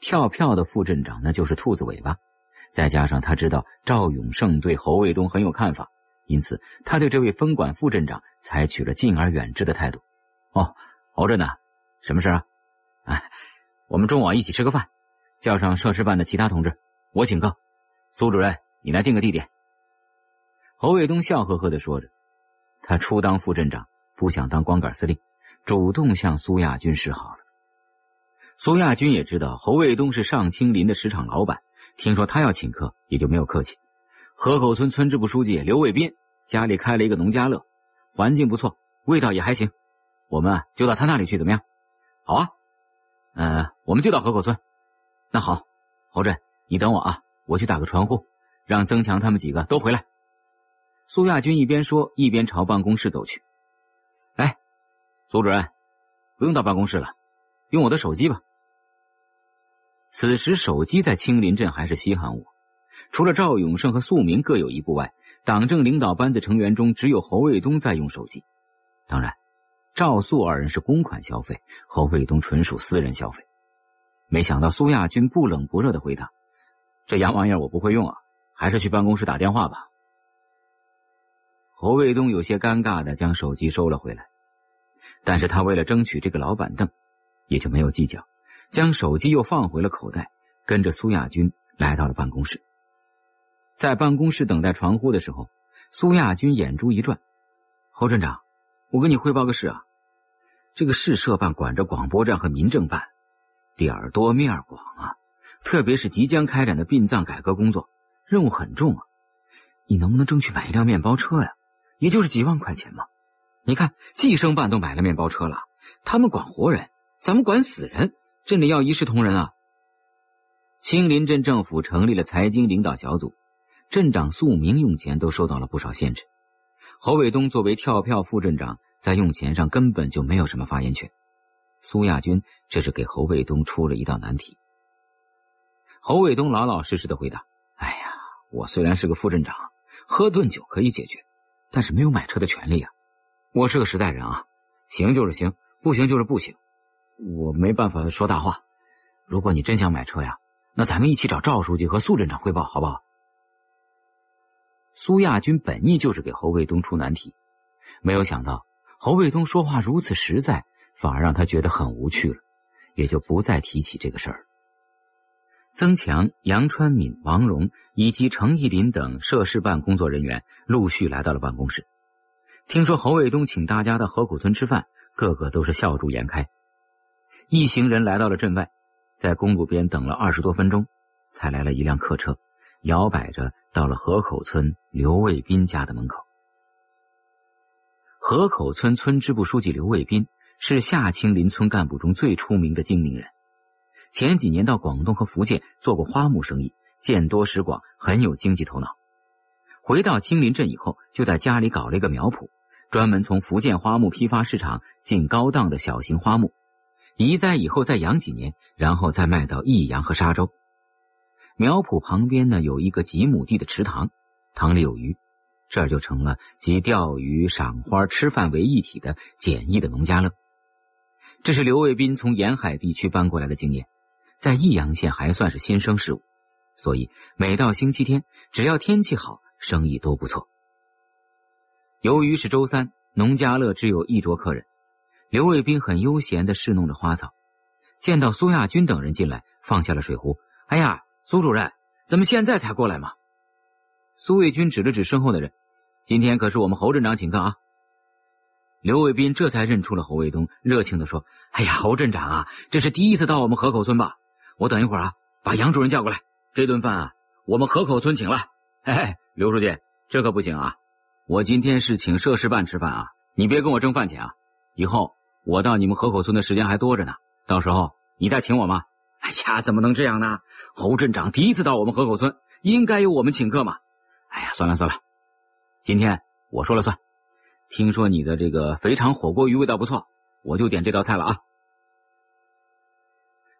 跳票的副镇长那就是兔子尾巴。再加上他知道赵永胜对侯卫东很有看法，因此他对这位分管副镇长采取了敬而远之的态度。哦，侯镇呐，什么事啊？哎，我们中午一起吃个饭，叫上社事办的其他同志，我请客。苏主任，你来定个地点。侯卫东笑呵呵的说着，他初当副镇长。不想当光杆司令，主动向苏亚军示好了。苏亚军也知道侯卫东是上清林的石场老板，听说他要请客，也就没有客气。河口村村支部书记刘卫斌家里开了一个农家乐，环境不错，味道也还行。我们就到他那里去，怎么样？好啊，呃，我们就到河口村。那好，侯震，你等我啊，我去打个传呼，让曾强他们几个都回来。苏亚军一边说，一边朝办公室走去。哎苏主任，不用到办公室了，用我的手机吧。此时手机在青林镇还是稀罕物，除了赵永胜和素明各有一部外，党政领导班子成员中只有侯卫东在用手机。当然，赵素二人是公款消费，侯卫东纯属私人消费。没想到苏亚军不冷不热的回答：“这洋玩意儿我不会用啊，还是去办公室打电话吧。”侯卫东有些尴尬的将手机收了回来。但是他为了争取这个老板凳，也就没有计较，将手机又放回了口袋，跟着苏亚军来到了办公室。在办公室等待传呼的时候，苏亚军眼珠一转：“侯镇长，我跟你汇报个事啊，这个市社办管着广播站和民政办，点儿多面儿广啊，特别是即将开展的殡葬改革工作，任务很重啊。你能不能争取买一辆面包车呀？也就是几万块钱嘛。你看，计生办都买了面包车了，他们管活人，咱们管死人，镇里要一视同仁啊。青林镇政府成立了财经领导小组，镇长素明用钱都受到了不少限制。侯卫东作为跳票副镇长，在用钱上根本就没有什么发言权。苏亚军这是给侯卫东出了一道难题。侯卫东老老实实的回答：“哎呀，我虽然是个副镇长，喝顿酒可以解决，但是没有买车的权利啊。我是个实在人啊，行就是行，不行就是不行，我没办法说大话。如果你真想买车呀。”那咱们一起找赵书记和苏镇长汇报，好不好？苏亚军本意就是给侯卫东出难题，没有想到侯卫东说话如此实在，反而让他觉得很无趣了，也就不再提起这个事儿。曾强、杨川敏、王荣以及程义林等涉事办工作人员陆续来到了办公室，听说侯卫东请大家到河口村吃饭，个个都是笑逐颜开。一行人来到了镇外。在公路边等了二十多分钟，才来了一辆客车，摇摆着到了河口村刘卫斌家的门口。河口村村支部书记刘卫斌是下青林村干部中最出名的精明人，前几年到广东和福建做过花木生意，见多识广，很有经济头脑。回到青林镇以后，就在家里搞了一个苗圃，专门从福建花木批发市场进高档的小型花木。移栽以后再养几年，然后再卖到益阳和沙洲。苗圃旁边呢有一个几亩地的池塘，塘里有鱼，这就成了集钓鱼、赏花、吃饭为一体的简易的农家乐。这是刘卫斌从沿海地区搬过来的经验，在益阳县还算是新生事物，所以每到星期天，只要天气好，生意都不错。由于是周三，农家乐只有一桌客人。刘卫兵很悠闲的侍弄着花草，见到苏亚军等人进来，放下了水壶。哎呀，苏主任，怎么现在才过来嘛？苏卫军指了指身后的人：“今天可是我们侯镇长请客啊！”刘卫斌这才认出了侯卫东，热情的说：“哎呀，侯镇长啊，这是第一次到我们河口村吧？我等一会儿啊，把杨主任叫过来。这顿饭啊，我们河口村请了。嘿嘿，刘书记，这可不行啊！我今天是请涉事办吃饭啊，你别跟我争饭钱啊！以后。”我到你们河口村的时间还多着呢，到时候你再请我吗？哎呀，怎么能这样呢？侯镇长第一次到我们河口村，应该由我们请客嘛。哎呀，算了算了，今天我说了算。听说你的这个肥肠火锅鱼味道不错，我就点这道菜了啊。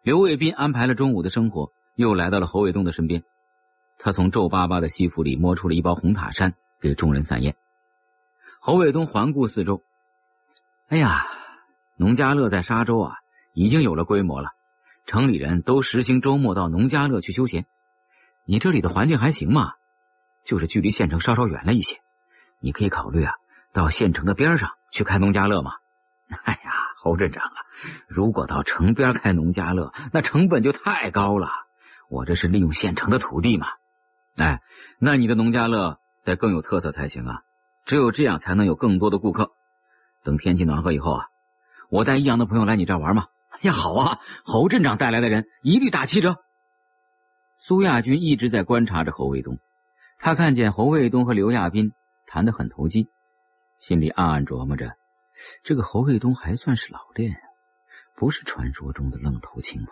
刘卫斌安排了中午的生活，又来到了侯卫东的身边。他从皱巴巴的西服里摸出了一包红塔山，给众人散宴。侯卫东环顾四周，哎呀。农家乐在沙洲啊，已经有了规模了。城里人都实行周末到农家乐去休闲。你这里的环境还行嘛？就是距离县城稍稍远了一些。你可以考虑啊，到县城的边上去开农家乐嘛。哎呀，侯镇长啊，如果到城边开农家乐，那成本就太高了。我这是利用县城的土地嘛。哎，那你的农家乐得更有特色才行啊。只有这样才能有更多的顾客。等天气暖和以后啊。我带益阳的朋友来你这儿玩嘛？哎呀，好啊！侯镇长带来的人一律打七折。苏亚军一直在观察着侯卫东，他看见侯卫东和刘亚斌谈得很投机，心里暗暗琢磨着：这个侯卫东还算是老练啊，不是传说中的愣头青吗？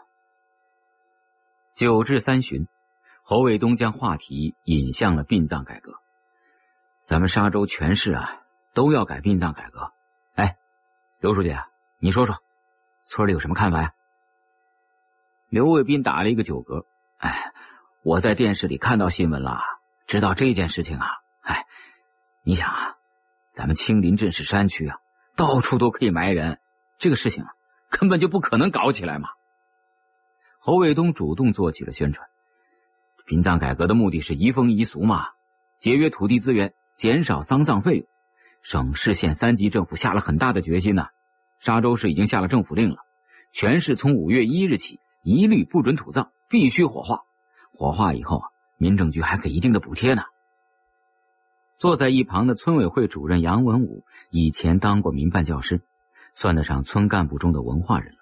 九至三旬，侯卫东将话题引向了殡葬改革。咱们沙洲全市啊，都要改殡葬改革。哎，刘书记。啊你说说，村里有什么看法呀？刘卫斌打了一个酒嗝。哎，我在电视里看到新闻了，知道这件事情啊。哎，你想啊，咱们青林镇是山区啊，到处都可以埋人，这个事情啊，根本就不可能搞起来嘛。侯卫东主动做起了宣传，殡葬改革的目的是移风易俗嘛，节约土地资源，减少丧葬费用。省市县三级政府下了很大的决心呢。沙州市已经下了政府令了，全市从五月一日起一律不准土葬，必须火化。火化以后啊，民政局还给一定的补贴呢。坐在一旁的村委会主任杨文武以前当过民办教师，算得上村干部中的文化人了。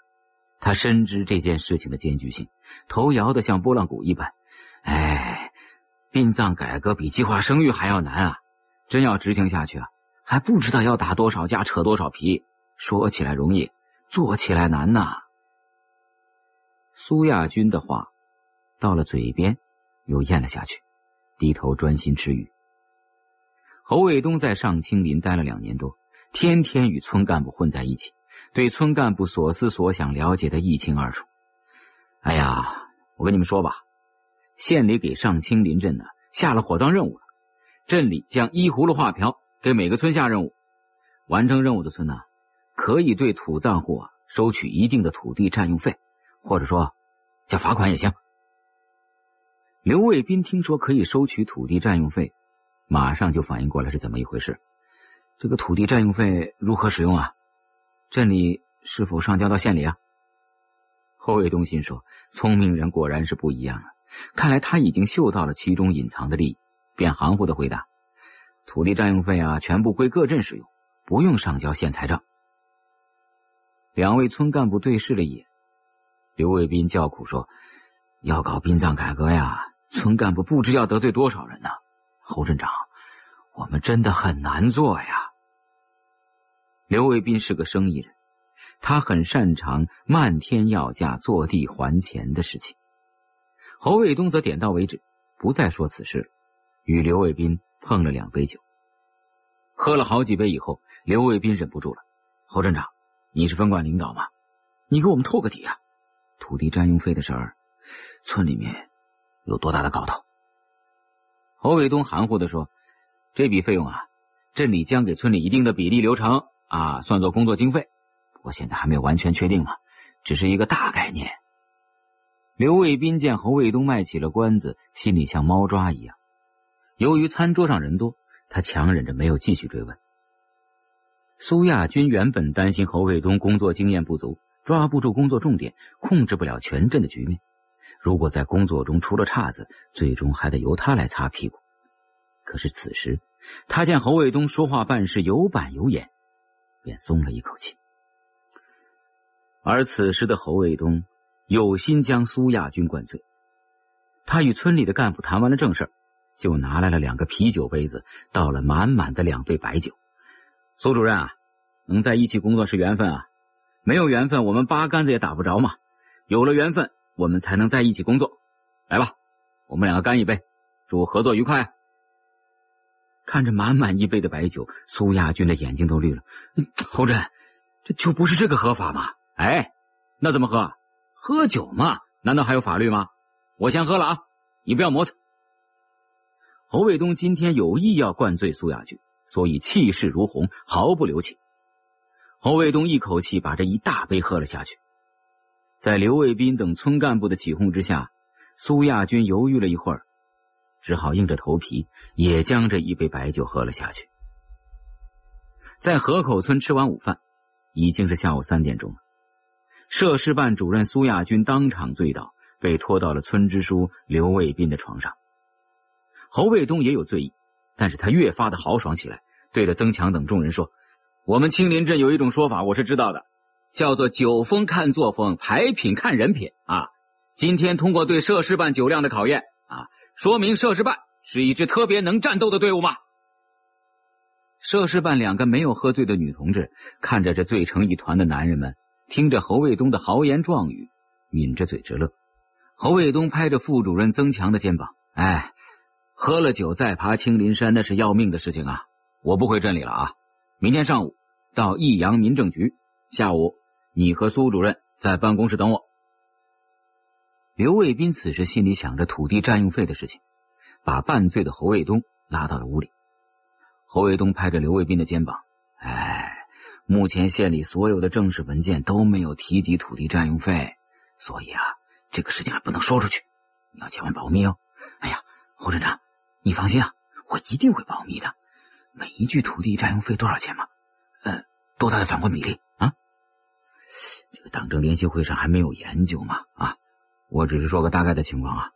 他深知这件事情的艰巨性，头摇得像拨浪鼓一般。哎，殡葬改革比计划生育还要难啊！真要执行下去啊，还不知道要打多少架、扯多少皮。说起来容易，做起来难呐。苏亚军的话到了嘴边，又咽了下去，低头专心吃鱼。侯卫东在上青林待了两年多，天天与村干部混在一起，对村干部所思所想了解的一清二楚。哎呀，我跟你们说吧，县里给上青林镇呢下了火葬任务了，镇里将依葫芦画瓢给每个村下任务，完成任务的村呢，可以对土葬户啊收取一定的土地占用费，或者说叫罚款也行。刘卫斌听说可以收取土地占用费。马上就反应过来是怎么一回事，这个土地占用费如何使用啊？镇里是否上交到县里啊？侯卫东心说：“聪明人果然是不一样啊！看来他已经嗅到了其中隐藏的利益，便含糊的回答：‘土地占用费啊，全部归各镇使用，不用上交县财政。’两位村干部对视了一眼，刘卫斌叫苦说：‘要搞殡葬改革呀，村干部不知要得罪多少人呢。’侯镇长，我们真的很难做呀。刘卫斌是个生意人，他很擅长漫天要价、坐地还钱的事情。侯卫东则点到为止，不再说此事，与刘卫斌碰了两杯酒。喝了好几杯以后，刘卫斌忍不住了：“侯站长，你是分管领导吗？你给我们透个底啊！土地占用费的事儿，村里面有多大的搞头？”侯卫东含糊的说：“这笔费用啊，镇里将给村里一定的比例流程啊，算作工作经费。不过现在还没有完全确定嘛，只是一个大概念。”刘卫斌见侯卫东卖起了关子，心里像猫抓一样。由于餐桌上人多，他强忍着没有继续追问。苏亚军原本担心侯卫东工作经验不足，抓不住工作重点，控制不了全镇的局面。如果在工作中出了岔子，最终还得由他来擦屁股。可是此时，他见侯卫东说话办事有板有眼，便松了一口气。而此时的侯卫东有心将苏亚军灌醉，他与村里的干部谈完了正事就拿来了两个啤酒杯子，倒了满满的两杯白酒。苏主任啊，能在一起工作是缘分啊，没有缘分，我们八竿子也打不着嘛。有了缘分。我们才能在一起工作，来吧，我们两个干一杯，祝合作愉快。看着满满一杯的白酒，苏亚军的眼睛都绿了。侯震，这就不是这个喝法吗？哎，那怎么喝？喝酒嘛，难道还有法律吗？我先喝了啊，你不要磨蹭。侯卫东今天有意要灌醉苏亚军，所以气势如虹，毫不留情。侯卫东一口气把这一大杯喝了下去。在刘卫斌等村干部的起哄之下，苏亚军犹豫了一会儿，只好硬着头皮也将这一杯白酒喝了下去。在河口村吃完午饭，已经是下午三点钟了。社事办主任苏亚军当场醉倒，被拖到了村支书刘卫斌的床上。侯卫东也有醉意，但是他越发的豪爽起来，对着曾强等众人说：“我们青林镇有一种说法，我是知道的。”叫做酒风看作风，牌品看人品啊！今天通过对涉事办酒量的考验啊，说明涉事办是一支特别能战斗的队伍吗。涉事办两个没有喝醉的女同志看着这醉成一团的男人们，听着侯卫东的豪言壮语，抿着嘴直乐。侯卫东拍着副主任曾强的肩膀：“哎，喝了酒再爬青林山，那是要命的事情啊！我不回镇里了啊，明天上午到益阳民政局，下午。”你和苏主任在办公室等我。刘卫斌此时心里想着土地占用费的事情，把半醉的侯卫东拉到了屋里。侯卫东拍着刘卫斌的肩膀：“哎，目前县里所有的正式文件都没有提及土地占用费，所以啊，这个事情还不能说出去，你要千万保密哦。”哎呀，侯镇长，你放心啊，我一定会保密的。每一句土地占用费多少钱吗？呃，多大的返还比例啊？这个党政联席会上还没有研究嘛？啊，我只是说个大概的情况啊。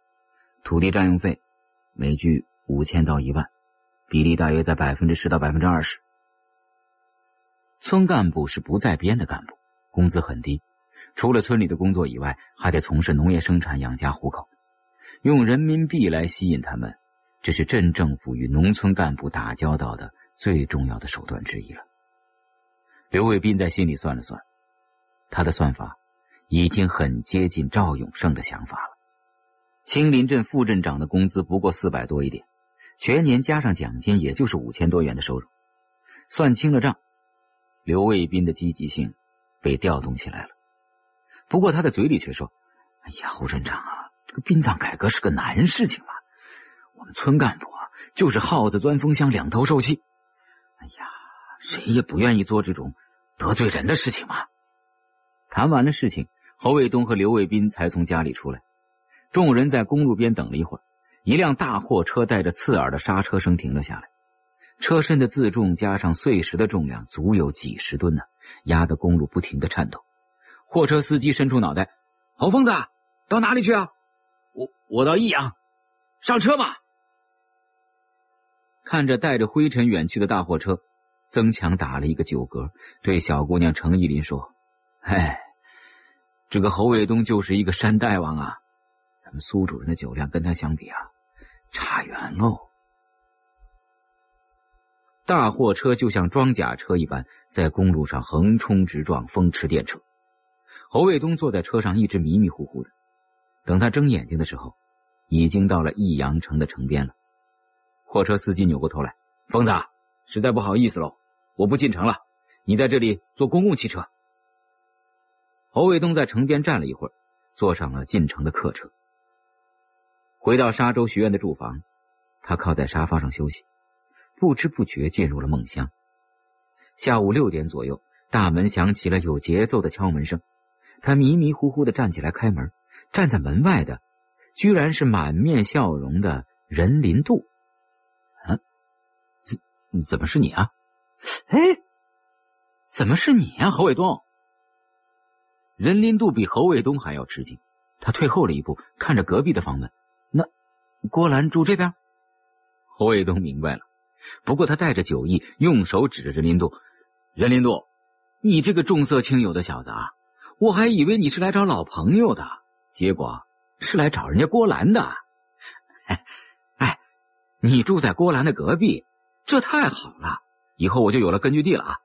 土地占用费每句五千到一万，比例大约在百分之十到百分之二十。村干部是不在编的干部，工资很低，除了村里的工作以外，还得从事农业生产养家糊口。用人民币来吸引他们，这是镇政府与农村干部打交道的最重要的手段之一了。刘卫斌在心里算了算，他的算法已经很接近赵永胜的想法了。青林镇副镇长的工资不过四百多一点，全年加上奖金也就是五千多元的收入。算清了账，刘卫斌的积极性被调动起来了。不过他的嘴里却说：“哎呀，侯镇长啊，这个殡葬改革是个难事情嘛。我们村干部啊，就是耗子钻风箱，两头受气。哎呀，谁也不愿意做这种得罪人的事情嘛。”谈完了事情，侯卫东和刘卫斌才从家里出来。众人在公路边等了一会儿，一辆大货车带着刺耳的刹车声停了下来。车身的自重加上碎石的重量，足有几十吨呢，压得公路不停的颤抖。货车司机伸出脑袋：“侯疯子，到哪里去啊？”“我我到益阳，上车嘛。”看着带着灰尘远去的大货车，曾强打了一个酒嗝，对小姑娘程依林说：“哎，这个侯卫东就是一个山大王啊。”咱们苏主任的酒量跟他相比啊，差远喽。大货车就像装甲车一般，在公路上横冲直撞，风驰电掣。侯卫东坐在车上，一直迷迷糊糊的。等他睁眼睛的时候，已经到了益阳城的城边了。货车司机扭过头来：“疯子，实在不好意思喽，我不进城了，你在这里坐公共汽车。”侯卫东在城边站了一会儿，坐上了进城的客车。回到沙洲学院的住房，他靠在沙发上休息，不知不觉进入了梦乡。下午六点左右，大门响起了有节奏的敲门声，他迷迷糊糊的站起来开门，站在门外的，居然是满面笑容的任林渡。啊，怎怎么是你啊？哎，怎么是你呀，侯卫东？任林度比侯卫东还要吃惊，他退后了一步，看着隔壁的房门。那郭兰住这边，侯卫东明白了。不过他带着酒意，用手指着任林度：“任林度，你这个重色轻友的小子啊，我还以为你是来找老朋友的，结果是来找人家郭兰的。哎，你住在郭兰的隔壁，这太好了，以后我就有了根据地了啊！”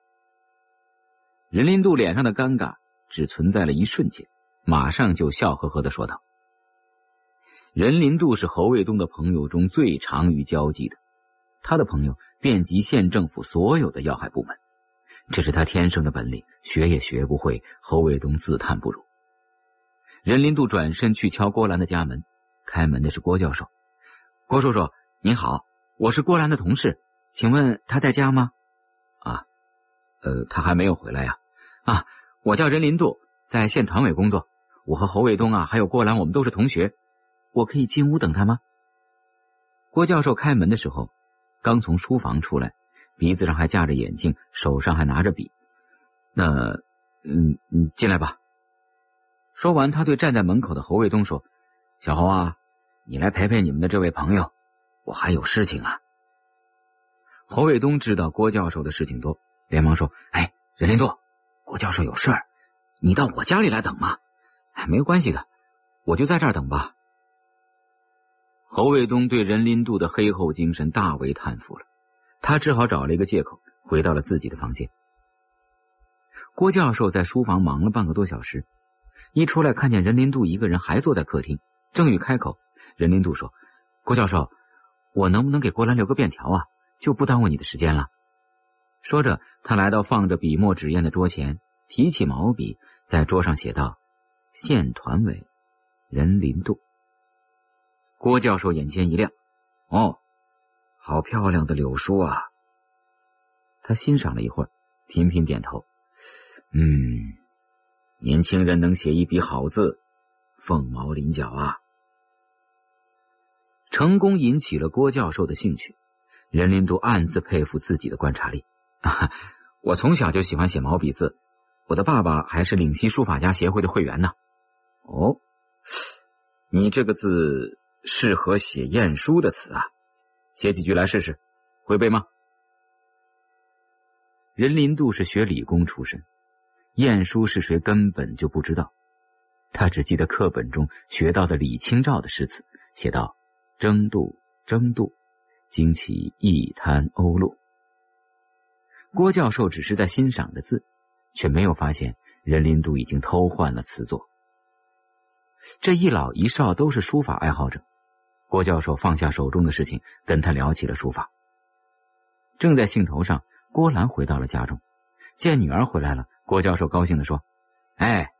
任林度脸上的尴尬只存在了一瞬间，马上就笑呵呵的说道。任林度是侯卫东的朋友中最常于交际的，他的朋友遍及县政府所有的要害部门，这是他天生的本领，学也学不会。侯卫东自叹不如。任林度转身去敲郭兰的家门，开门的是郭教授。郭叔叔您好，我是郭兰的同事，请问他在家吗？啊，呃，他还没有回来呀。啊，我叫任林度，在县团委工作。我和侯卫东啊，还有郭兰，我们都是同学。我可以进屋等他吗？郭教授开门的时候，刚从书房出来，鼻子上还架着眼镜，手上还拿着笔。那，嗯，你进来吧。说完，他对站在门口的侯卫东说：“小侯啊，你来陪陪你们的这位朋友，我还有事情啊。”侯卫东知道郭教授的事情多，连忙说：“哎，任林渡，郭教授有事儿，你到我家里来等吗？哎，没关系的，我就在这儿等吧。”侯卫东对任林度的黑厚精神大为叹服了，他只好找了一个借口回到了自己的房间。郭教授在书房忙了半个多小时，一出来看见任林度一个人还坐在客厅，正欲开口，任林度说：“郭教授，我能不能给郭兰留个便条啊？就不耽误你的时间了。”说着，他来到放着笔墨纸砚的桌前，提起毛笔，在桌上写道：“县团委，任林度。”郭教授眼前一亮，哦，好漂亮的柳书啊！他欣赏了一会儿，频频点头。嗯，年轻人能写一笔好字，凤毛麟角啊！成功引起了郭教授的兴趣，任林渡暗自佩服自己的观察力。啊，我从小就喜欢写毛笔字，我的爸爸还是岭西书法家协会的会员呢。哦，你这个字。适合写晏殊的词啊，写几句来试试，会背吗？任林度是学理工出身，晏殊是谁根本就不知道，他只记得课本中学到的李清照的诗词，写道：“争渡，争渡，惊起一滩鸥鹭。郭教授只是在欣赏着字，却没有发现任林度已经偷换了词作。这一老一少都是书法爱好者，郭教授放下手中的事情，跟他聊起了书法。正在兴头上，郭兰回到了家中，见女儿回来了，郭教授高兴地说：“哎，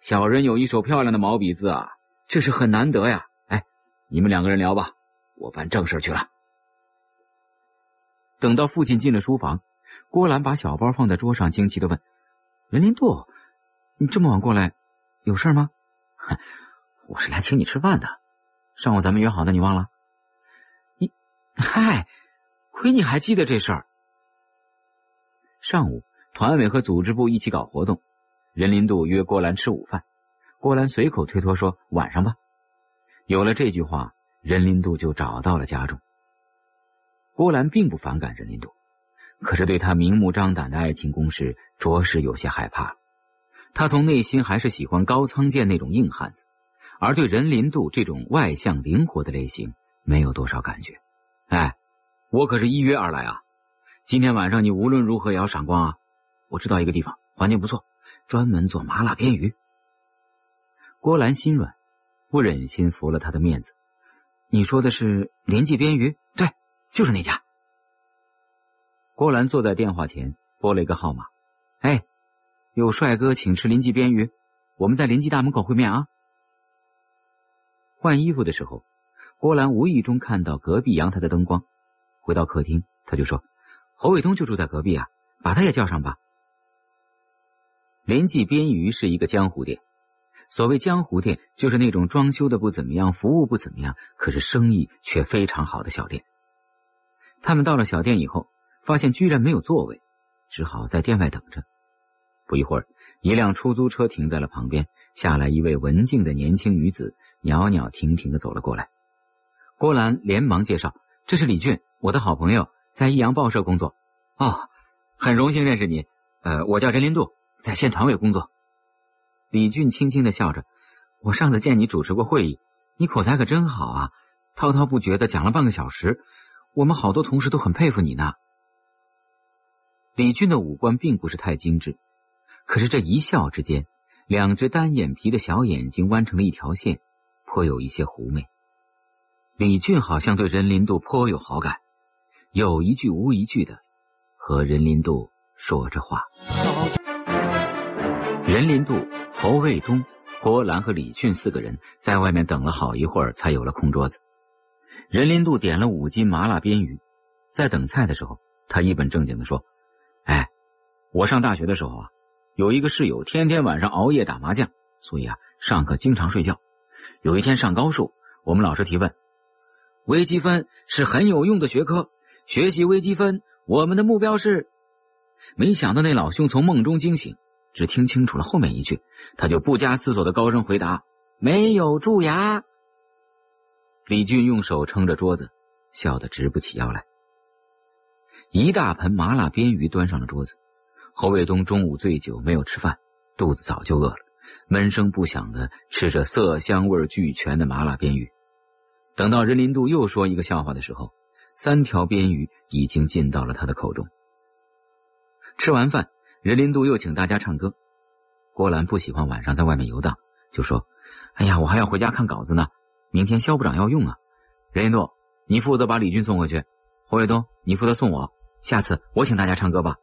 小人有一手漂亮的毛笔字啊，这是很难得呀！哎，你们两个人聊吧，我办正事去了。”等到父亲进了书房，郭兰把小包放在桌上，惊奇的问：“任林度，你这么晚过来，有事吗？”“我是来请你吃饭的，上午咱们约好的，你忘了？”“你，嗨。”亏你还记得这事儿。上午，团委和组织部一起搞活动，任林度约郭兰吃午饭，郭兰随口推脱说晚上吧。有了这句话，任林度就找到了家中。郭兰并不反感任林度，可是对他明目张胆的爱情攻势，着实有些害怕。他从内心还是喜欢高仓健那种硬汉子，而对任林度这种外向灵活的类型，没有多少感觉。哎。我可是依约而来啊！今天晚上你无论如何也要赏光啊！我知道一个地方，环境不错，专门做麻辣鳊鱼。郭兰心软，不忍心服了他的面子。你说的是林记鳊鱼？对，就是那家。郭兰坐在电话前拨了一个号码。哎，有帅哥请吃林记边鱼，我们在林记大门口会面啊。换衣服的时候，郭兰无意中看到隔壁阳台的灯光。回到客厅，他就说：“侯卫东就住在隔壁啊，把他也叫上吧。”林记边鱼是一个江湖店，所谓江湖店，就是那种装修的不怎么样、服务不怎么样，可是生意却非常好的小店。他们到了小店以后，发现居然没有座位，只好在店外等着。不一会儿，一辆出租车停在了旁边，下来一位文静的年轻女子，袅袅婷婷的走了过来。郭兰连忙介绍：“这是李俊。”我的好朋友在益阳报社工作，哦，很荣幸认识你。呃，我叫任林度，在县团委工作。李俊轻轻的笑着，我上次见你主持过会议，你口才可真好啊，滔滔不绝的讲了半个小时，我们好多同事都很佩服你呢。李俊的五官并不是太精致，可是这一笑之间，两只单眼皮的小眼睛弯成了一条线，颇有一些狐媚。李俊好像对任林度颇有好感。有一句无一句的和任林度说着话。任林度、侯卫东、郭兰和李俊四个人在外面等了好一会儿，才有了空桌子。任林度点了五斤麻辣鳊鱼，在等菜的时候，他一本正经的说：“，我上大学的时候啊，有一个室友天天晚上熬夜打麻将，所以啊，上课经常睡觉。有一天上高数，我们老师提问：微积分是很有用的学科。”学习微积分，我们的目标是。没想到那老兄从梦中惊醒，只听清楚了后面一句，他就不加思索的高声回答：“没有蛀牙。”李俊用手撑着桌子，笑得直不起腰来。一大盆麻辣边鱼端上了桌子，侯卫东中午醉酒没有吃饭，肚子早就饿了，闷声不响的吃着色香味俱全的麻辣边鱼。等到任林度又说一个笑话的时候。三条边鱼已经进到了他的口中。吃完饭，任林度又请大家唱歌。郭兰不喜欢晚上在外面游荡，就说：“哎呀，我还要回家看稿子呢，明天肖部长要用啊。”任林度，你负责把李军送回去，侯卫东，你负责送我。下次我请大家唱歌吧。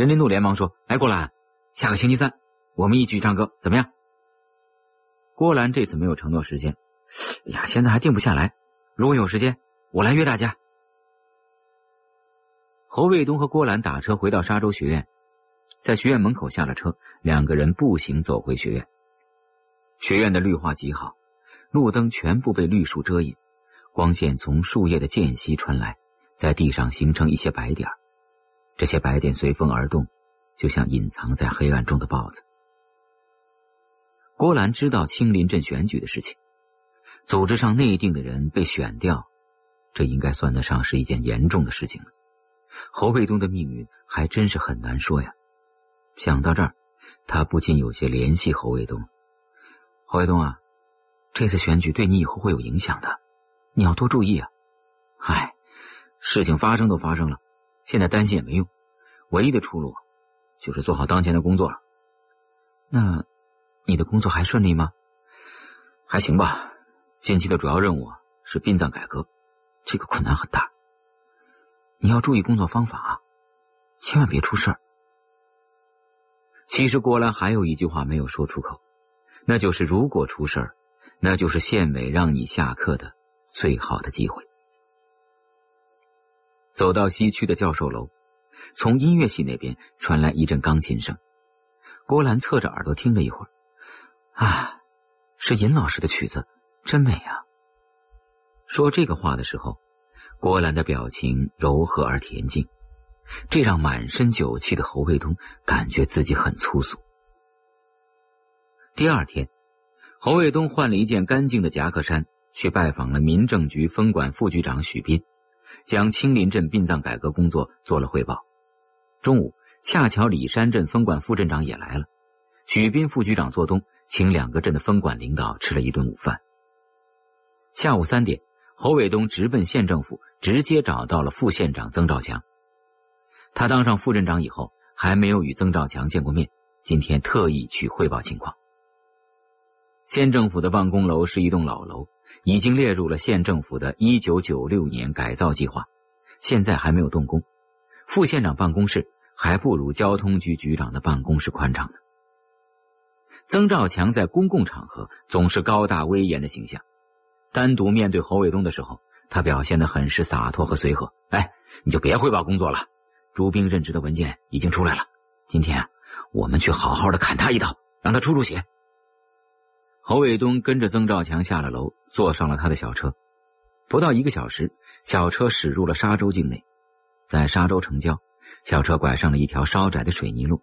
任林度连忙说：“哎，郭兰，下个星期三我们一起唱歌，怎么样？”郭兰这次没有承诺时间，哎呀，现在还定不下来。如果有时间。我来约大家。侯卫东和郭兰打车回到沙洲学院，在学院门口下了车，两个人步行走回学院。学院的绿化极好，路灯全部被绿树遮掩，光线从树叶的间隙穿来，在地上形成一些白点这些白点随风而动，就像隐藏在黑暗中的豹子。郭兰知道青林镇选举的事情，组织上内定的人被选掉。这应该算得上是一件严重的事情了。侯卫东的命运还真是很难说呀。想到这儿，他不禁有些怜惜侯卫东。侯卫东啊，这次选举对你以后会有影响的，你要多注意啊。唉，事情发生都发生了，现在担心也没用，唯一的出路就是做好当前的工作了。那，你的工作还顺利吗？还行吧。近期的主要任务是殡葬改革，这个困难很大。你要注意工作方法啊，千万别出事儿。其实郭兰还有一句话没有说出口，那就是如果出事儿，那就是县委让你下课的最好的机会。走到西区的教授楼，从音乐系那边传来一阵钢琴声。郭兰侧着耳朵听了一会儿，啊，是尹老师的曲子，真美啊。说这个话的时候，郭兰的表情柔和而恬静，这让满身酒气的侯卫东感觉自己很粗俗。第二天，侯卫东换了一件干净的夹克衫，去拜访了民政局分管副局长许斌。将青林镇殡葬改革工作做了汇报。中午，恰巧李山镇分管副镇长也来了，许斌副局长做东，请两个镇的分管领导吃了一顿午饭。下午三点，侯伟东直奔县政府，直接找到了副县长曾兆强。他当上副镇长以后，还没有与曾兆强见过面，今天特意去汇报情况。县政府的办公楼是一栋老楼。已经列入了县政府的一九九六年改造计划，现在还没有动工。副县长办公室还不如交通局局长的办公室宽敞呢。曾兆强在公共场合总是高大威严的形象，单独面对侯卫东的时候，他表现的很是洒脱和随和。哎，你就别汇报工作了，朱兵任职的文件已经出来了，今天啊，我们去好好的砍他一刀，让他出出血。侯卫东跟着曾兆强下了楼，坐上了他的小车。不到一个小时，小车驶入了沙洲境内。在沙洲城郊，小车拐上了一条稍窄的水泥路，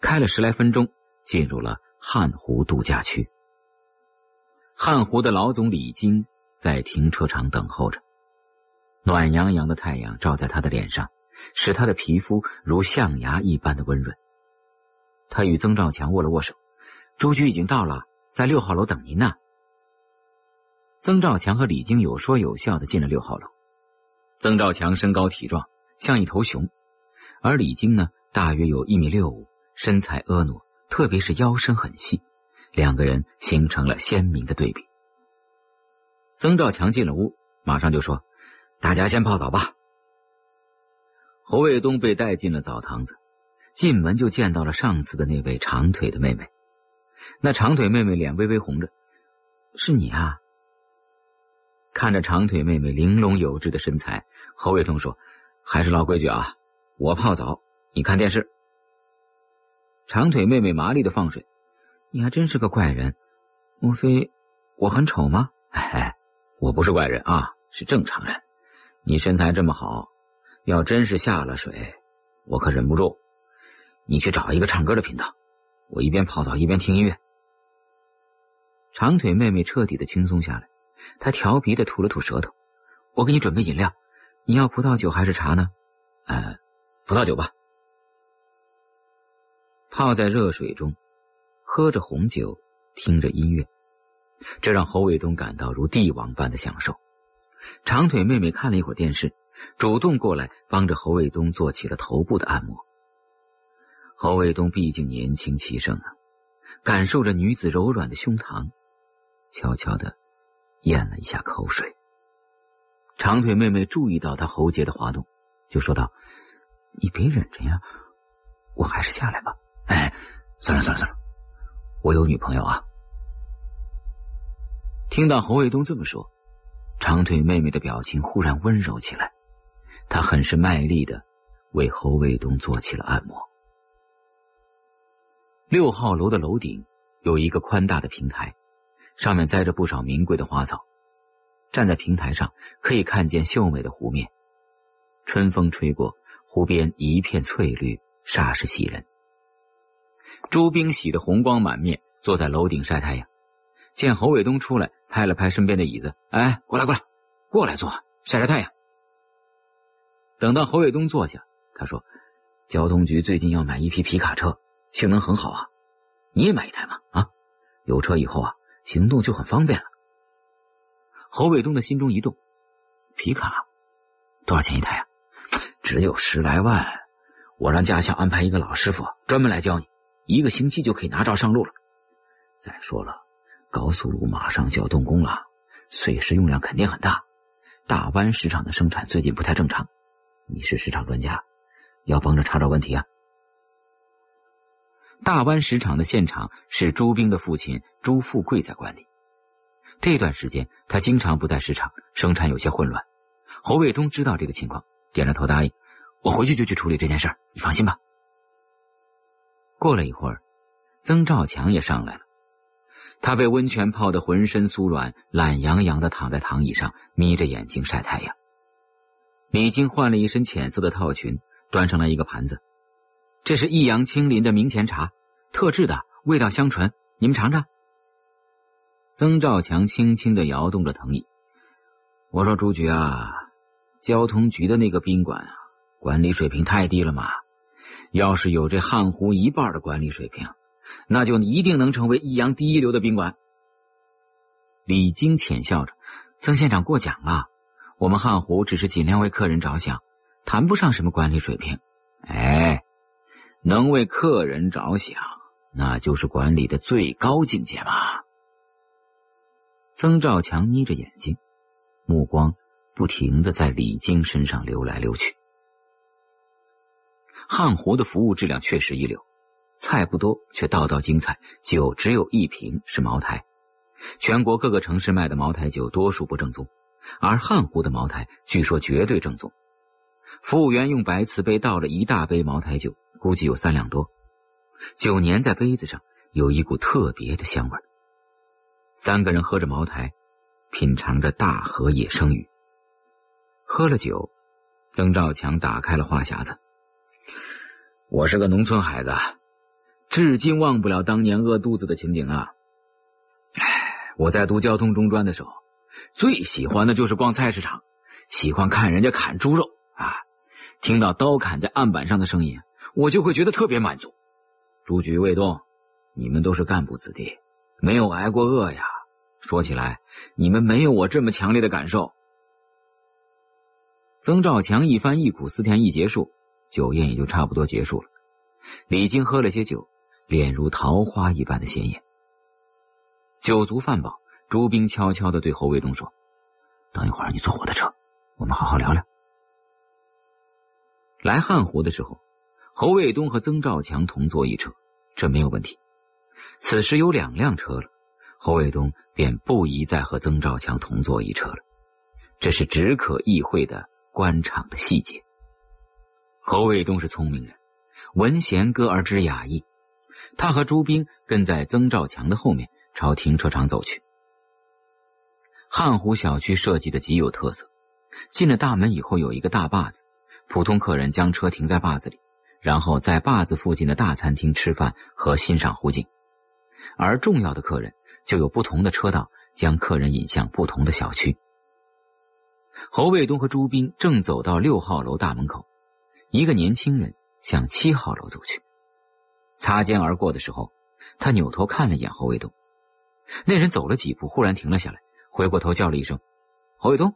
开了十来分钟，进入了汉湖度假区。汉湖的老总李金在停车场等候着。暖洋洋的太阳照在他的脸上，使他的皮肤如象牙一般的温润。他与曾兆强握了握手：“朱局已经到了。”在六号楼等您呢。曾兆强和李晶有说有笑的进了六号楼。曾兆强身高体壮，像一头熊，而李晶呢，大约有一米六五，身材婀娜，特别是腰身很细，两个人形成了鲜明的对比。曾兆强进了屋，马上就说：“大家先泡澡吧。”侯卫东被带进了澡堂子，进门就见到了上次的那位长腿的妹妹。那长腿妹妹脸微微红着，是你啊？看着长腿妹妹玲珑有致的身材，侯卫东说：“还是老规矩啊，我泡澡，你看电视。”长腿妹妹麻利的放水，你还真是个怪人，莫非我很丑吗？哎，我不是怪人啊，是正常人。你身材这么好，要真是下了水，我可忍不住。你去找一个唱歌的频道。我一边泡澡一边听音乐。长腿妹妹彻底的轻松下来，他调皮的吐了吐舌头。我给你准备饮料，你要葡萄酒还是茶呢？呃，葡萄酒吧。泡在热水中，喝着红酒，听着音乐，这让侯卫东感到如帝王般的享受。长腿妹妹看了一会儿电视，主动过来帮着侯卫东做起了头部的按摩。侯卫东毕竟年轻气盛啊，感受着女子柔软的胸膛，悄悄的咽了一下口水。长腿妹妹注意到他喉结的滑动，就说道：“你别忍着呀，我还是下来吧。”哎，算了算了算了，我有女朋友啊。听到侯卫东这么说，长腿妹妹的表情忽然温柔起来，她很是卖力的为侯卫东做起了按摩。六号楼的楼顶有一个宽大的平台，上面栽着不少名贵的花草。站在平台上，可以看见秀美的湖面。春风吹过，湖边一片翠绿，煞是喜人。朱冰喜得红光满面，坐在楼顶晒太阳。见侯卫东出来，拍了拍身边的椅子：“哎，过来，过来，过来坐，晒晒太阳。”等到侯卫东坐下，他说：“交通局最近要买一批皮卡车。”性能很好啊，你也买一台嘛啊！有车以后啊，行动就很方便了。侯卫东的心中一动，皮卡，多少钱一台啊？只有十来万。我让驾校安排一个老师傅专门来教你，一个星期就可以拿照上路了。再说了，高速路马上就要动工了，碎石用量肯定很大。大湾石场的生产最近不太正常，你是市场专家，要帮着查找问题啊。大湾石场的现场是朱兵的父亲朱富贵在管理。这段时间他经常不在市场，生产有些混乱。侯卫东知道这个情况，点着头答应：“我回去就去处理这件事，你放心吧。”过了一会儿，曾兆强也上来了。他被温泉泡得浑身酥软，懒洋洋的躺在躺椅上，眯着眼睛晒太阳。李晶换了一身浅色的套裙，端上来一个盘子。这是益阳青林的明前茶，特制的，味道香醇，你们尝尝。曾兆强轻轻的摇动着藤椅，我说：“朱局啊，交通局的那个宾馆啊，管理水平太低了嘛。要是有这汉湖一半的管理水平，那就一定能成为益阳第一流的宾馆。”李晶浅笑着：“曾县长过奖了，我们汉湖只是尽量为客人着想，谈不上什么管理水平。”哎。能为客人着想，那就是管理的最高境界嘛。曾兆强眯着眼睛，目光不停的在李晶身上溜来溜去。汉湖的服务质量确实一流，菜不多，却道道精彩；酒只有一瓶，是茅台。全国各个城市卖的茅台酒多数不正宗，而汉湖的茅台据说绝对正宗。服务员用白瓷杯倒了一大杯茅台酒。估计有三两多，酒粘在杯子上，有一股特别的香味。三个人喝着茅台，品尝着大河野生鱼。喝了酒，曾兆强打开了话匣子：“我是个农村孩子，至今忘不了当年饿肚子的情景啊！哎，我在读交通中专的时候，最喜欢的就是逛菜市场，喜欢看人家砍猪肉啊，听到刀砍在案板上的声音。”我就会觉得特别满足。朱局、卫东，你们都是干部子弟，没有挨过饿呀。说起来，你们没有我这么强烈的感受。曾兆强一番忆苦思甜一结束，酒宴也就差不多结束了。李晶喝了些酒，脸如桃花一般的鲜艳。酒足饭饱，朱兵悄悄的对侯卫东说：“等一会儿你坐我的车，我们好好聊聊。”来汉湖的时候。侯卫东和曾兆强同坐一车，这没有问题。此时有两辆车了，侯卫东便不宜再和曾兆强同坐一车了。这是只可意会的官场的细节。侯卫东是聪明人，闻弦歌而知雅意。他和朱兵跟在曾兆强的后面，朝停车场走去。汉湖小区设计的极有特色，进了大门以后有一个大坝子，普通客人将车停在坝子里。然后在坝子附近的大餐厅吃饭和欣赏湖景，而重要的客人就有不同的车道将客人引向不同的小区。侯卫东和朱斌正走到六号楼大门口，一个年轻人向七号楼走去。擦肩而过的时候，他扭头看了一眼侯卫东，那人走了几步，忽然停了下来，回过头叫了一声：“侯卫东。”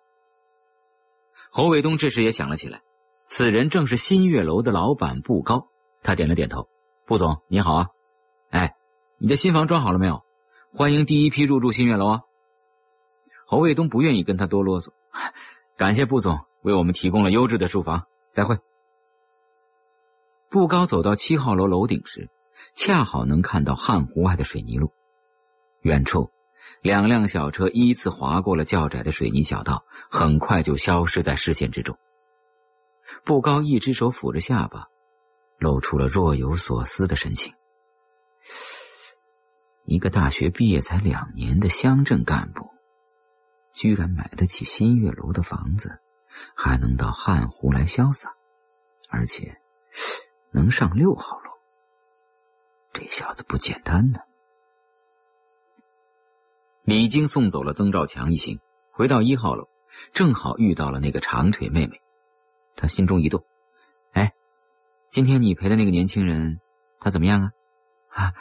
侯卫东这时也想了起来。此人正是新月楼的老板布高，他点了点头：“布总，你好啊！哎，你的新房装好了没有？欢迎第一批入住新月楼啊！”侯卫东不愿意跟他多啰嗦，感谢布总为我们提供了优质的住房，再会。布高走到七号楼楼顶时，恰好能看到汉湖外的水泥路，远处两辆小车依次划过了较窄的水泥小道，很快就消失在视线之中。步高一只手抚着下巴，露出了若有所思的神情。一个大学毕业才两年的乡镇干部，居然买得起新月楼的房子，还能到汉湖来潇洒，而且能上六号楼。这小子不简单呢。李晶送走了曾兆强一行，回到一号楼，正好遇到了那个长腿妹妹。他心中一动，哎，今天你陪的那个年轻人，他怎么样啊？啊，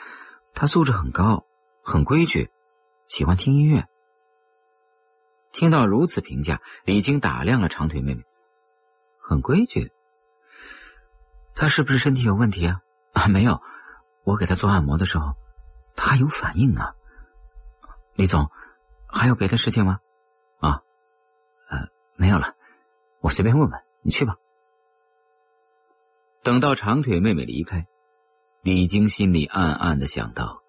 他素质很高，很规矩，喜欢听音乐。听到如此评价，李晶打量了长腿妹妹，很规矩。他是不是身体有问题啊？啊，没有，我给他做按摩的时候，他有反应啊。李总，还有别的事情吗？啊，呃，没有了，我随便问问，你去吧。等到长腿妹妹离开，李晶心里暗暗的想到：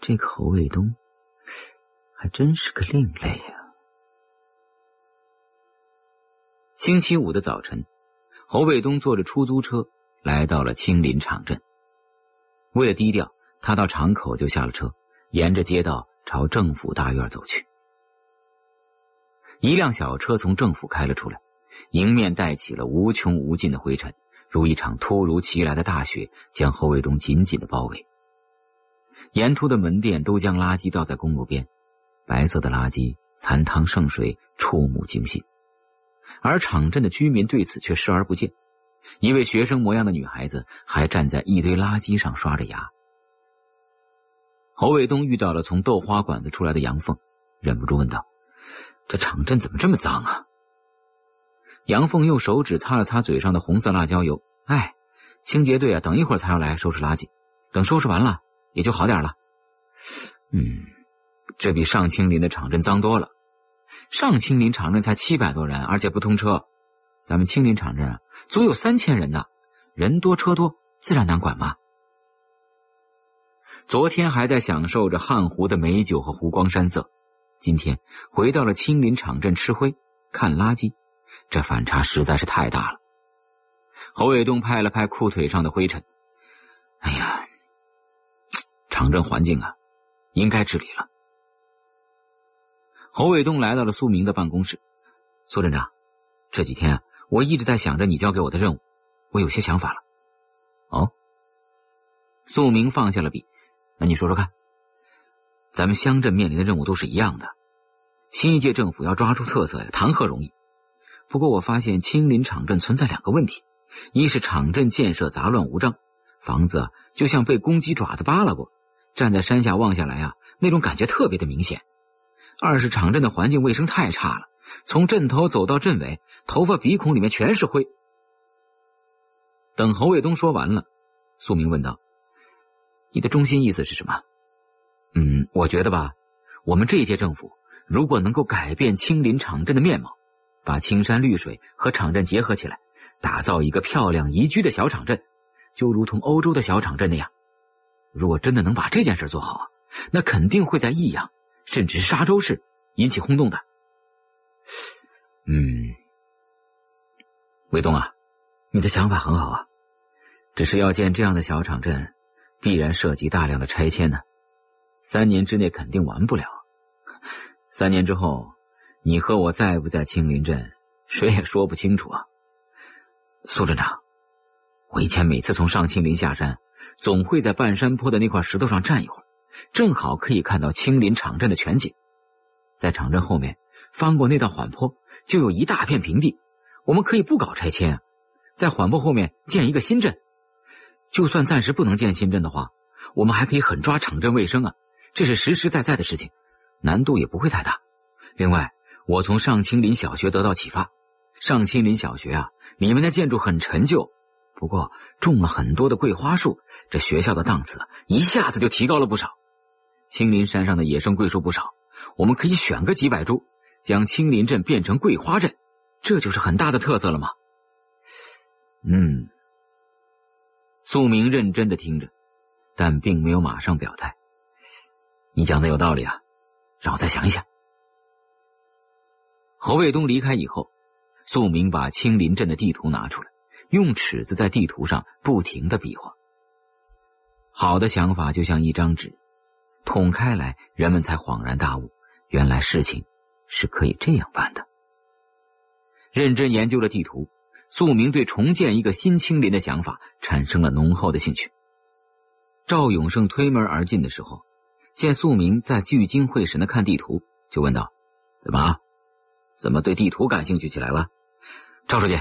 这个侯卫东还真是个另类呀。星期五的早晨，侯卫东坐着出租车来到了青林场镇。为了低调，他到场口就下了车，沿着街道朝政府大院走去。一辆小车从政府开了出来，迎面带起了无穷无尽的灰尘。如一场突如其来的大雪，将侯卫东紧紧的包围。沿途的门店都将垃圾倒在公路边，白色的垃圾残汤剩水，触目惊心。而场镇的居民对此却视而不见。一位学生模样的女孩子还站在一堆垃圾上刷着牙。侯卫东遇到了从豆花馆子出来的杨凤，忍不住问道：“这场镇怎么这么脏啊？”杨凤用手指擦了擦嘴上的红色辣椒油，哎，清洁队啊，等一会儿才要来收拾垃圾，等收拾完了也就好点了。嗯，这比上青林的场镇脏多了。上青林场镇才七百多人，而且不通车，咱们青林场镇啊足有三千人呢，人多车多，自然难管嘛。昨天还在享受着汉湖的美酒和湖光山色，今天回到了青林场镇吃灰看垃圾。这反差实在是太大了。侯卫东拍了拍裤腿上的灰尘，哎呀，场镇环境啊，应该治理了。侯卫东来到了苏明的办公室，苏镇长，这几天啊，我一直在想着你交给我的任务，我有些想法了。哦，苏明放下了笔，那你说说看。咱们乡镇面临的任务都是一样的，新一届政府要抓住特色呀，谈何容易？不过我发现青林场镇存在两个问题：一是场镇建设杂乱无章，房子就像被公鸡爪子扒拉过，站在山下望下来啊，那种感觉特别的明显；二是场镇的环境卫生太差了，从镇头走到镇尾，头发鼻孔里面全是灰。等侯卫东说完了，苏明问道：“你的中心意思是什么？”“嗯，我觉得吧，我们这一届政府如果能够改变青林场镇的面貌。”把青山绿水和场镇结合起来，打造一个漂亮宜居的小场镇，就如同欧洲的小场镇那样。如果真的能把这件事做好，那肯定会在益阳，甚至是沙洲市引起轰动的。嗯，卫东啊，你的想法很好啊，只是要建这样的小场镇，必然涉及大量的拆迁呢，三年之内肯定完不了。三年之后。你和我在不在青林镇，谁也说不清楚啊。苏镇长，我以前每次从上青林下山，总会在半山坡的那块石头上站一会儿，正好可以看到青林场镇的全景。在场镇后面翻过那道缓坡，就有一大片平地，我们可以不搞拆迁，在缓坡后面建一个新镇。就算暂时不能建新镇的话，我们还可以狠抓场镇卫生啊，这是实实在在的事情，难度也不会太大。另外。我从上青林小学得到启发，上青林小学啊，里面的建筑很陈旧，不过种了很多的桂花树，这学校的档次一下子就提高了不少。青林山上的野生桂树不少，我们可以选个几百株，将青林镇变成桂花镇，这就是很大的特色了吗？嗯，素明认真的听着，但并没有马上表态。你讲的有道理啊，让我再想一想。侯卫东离开以后，素明把青林镇的地图拿出来，用尺子在地图上不停的比划。好的想法就像一张纸，捅开来，人们才恍然大悟，原来事情是可以这样办的。认真研究了地图，素明对重建一个新青林的想法产生了浓厚的兴趣。赵永胜推门而进的时候，见素明在聚精会神的看地图，就问道：“怎么？”怎么对地图感兴趣起来了，赵书记？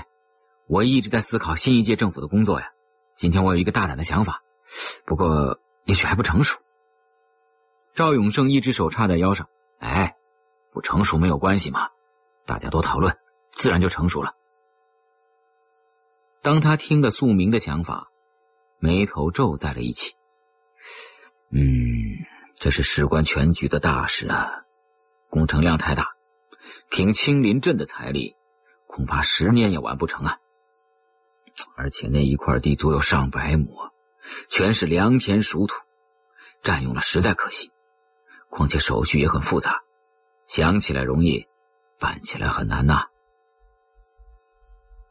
我一直在思考新一届政府的工作呀。今天我有一个大胆的想法，不过也许还不成熟。赵永胜一只手插在腰上，哎，不成熟没有关系嘛，大家多讨论，自然就成熟了。当他听了宿明的想法，眉头皱在了一起。嗯，这是事关全局的大事啊，工程量太大，凭青林镇的财力，恐怕十年也完不成啊。而且那一块地足有上百亩，全是良田熟土，占用了实在可惜。况且手续也很复杂，想起来容易，办起来很难呐。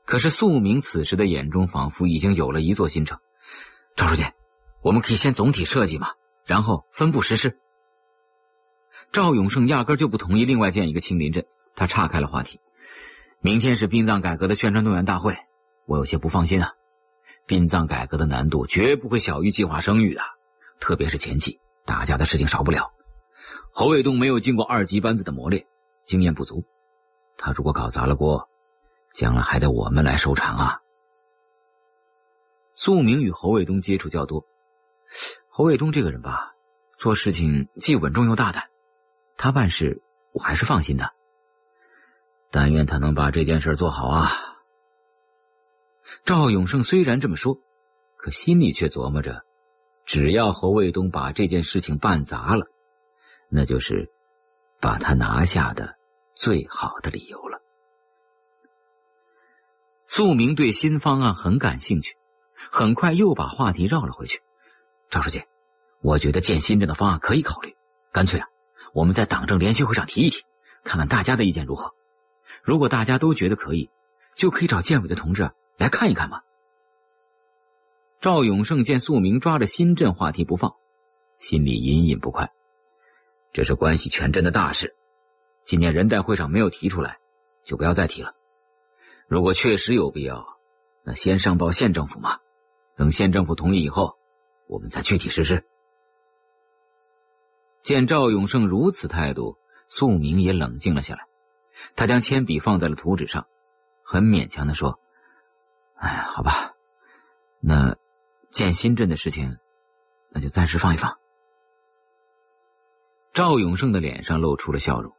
可是素明此时的眼中仿佛已经有了一座新城。赵书记，我们可以先总体设计嘛，然后分步实施。赵永胜压根就不同意另外建一个青林镇，他岔开了话题。明天是殡葬改革的宣传动员大会。我有些不放心啊，殡葬改革的难度绝不会小于计划生育的，特别是前期打架的事情少不了。侯卫东没有经过二级班子的磨练，经验不足，他如果搞砸了锅，将来还得我们来收场啊。素明与侯卫东接触较多，侯卫东这个人吧，做事情既稳重又大胆，他办事我还是放心的。但愿他能把这件事做好啊。赵永胜虽然这么说，可心里却琢磨着：只要侯卫东把这件事情办砸了，那就是把他拿下的最好的理由了。素明对新方案很感兴趣，很快又把话题绕了回去：“赵书记，我觉得建新镇的方案可以考虑，干脆啊，我们在党政联席会上提一提，看看大家的意见如何。如果大家都觉得可以，就可以找建委的同志。”来看一看嘛。赵永胜见素明抓着新镇话题不放，心里隐隐不快。这是关系全镇的大事，今年人代会上没有提出来，就不要再提了。如果确实有必要，那先上报县政府嘛，等县政府同意以后，我们再具体实施。见赵永胜如此态度，素明也冷静了下来。他将铅笔放在了图纸上，很勉强的说。哎，好吧，那建新镇的事情，那就暂时放一放。赵永胜的脸上露出了笑容。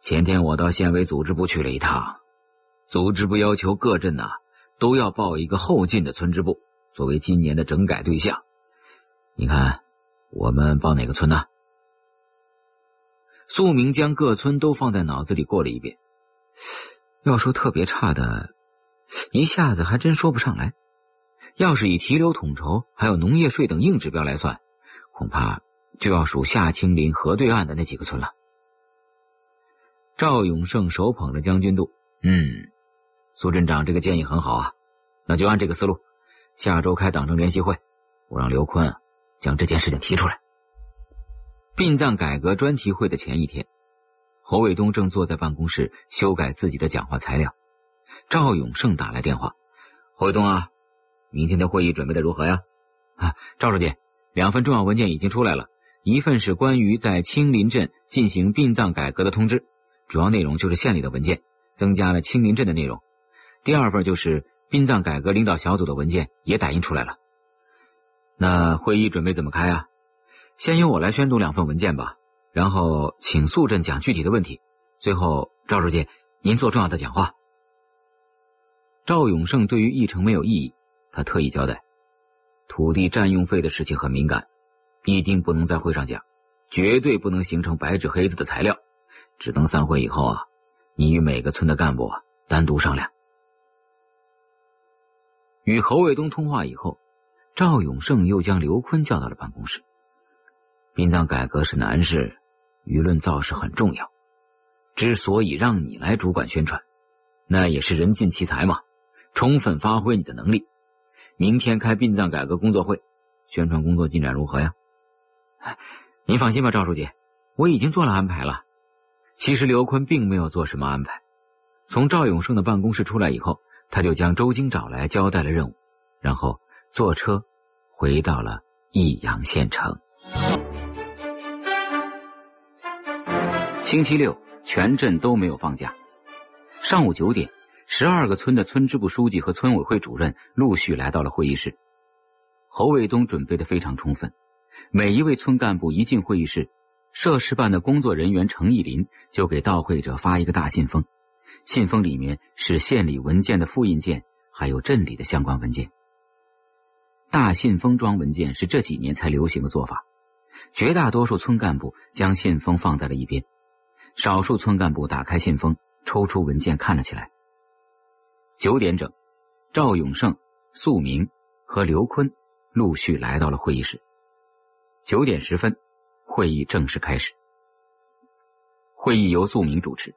前天我到县委组织部去了一趟，组织部要求各镇呐都要报一个后进的村支部，作为今年的整改对象。你看，我们报哪个村呢？苏明将各村都放在脑子里过了一遍。要说特别差的。一下子还真说不上来。要是以提留统筹还有农业税等硬指标来算，恐怕就要数夏青林河对岸的那几个村了。赵永胜手捧着将军肚，嗯，苏镇长这个建议很好啊，那就按这个思路，下周开党政联席会，我让刘坤将这件事情提出来。殡葬改革专题会的前一天，侯卫东正坐在办公室修改自己的讲话材料。赵永胜打来电话：“侯卫东啊，明天的会议准备的如何呀？”“啊，赵书记，两份重要文件已经出来了，一份是关于在青林镇进行殡葬改革的通知，主要内容就是县里的文件，增加了青林镇的内容；第二份就是殡葬改革领导小组的文件，也打印出来了。那会议准备怎么开啊？先由我来宣读两份文件吧，然后请肃镇讲具体的问题，最后赵书记您做重要的讲话。”赵永胜对于议程没有异议，他特意交代：土地占用费的事情很敏感，一定不能在会上讲，绝对不能形成白纸黑字的材料，只能散会以后啊，你与每个村的干部啊单独商量。与侯卫东通话以后，赵永胜又将刘坤叫到了办公室。殡葬改革是难事，舆论造势很重要，之所以让你来主管宣传，那也是人尽其才嘛。充分发挥你的能力。明天开殡葬改革工作会，宣传工作进展如何呀？您放心吧，赵书记，我已经做了安排了。其实刘坤并没有做什么安排。从赵永胜的办公室出来以后，他就将周京找来交代了任务，然后坐车回到了益阳县城。星期六，全镇都没有放假。上午九点。十二个村的村支部书记和村委会主任陆续来到了会议室。侯卫东准备的非常充分，每一位村干部一进会议室，社事办的工作人员程义林就给到会者发一个大信封，信封里面是县里文件的复印件，还有镇里的相关文件。大信封装文件是这几年才流行的做法，绝大多数村干部将信封放在了一边，少数村干部打开信封，抽出文件看了起来。九点整，赵永胜、素明和刘坤陆续来到了会议室。九点十分，会议正式开始。会议由素明主持，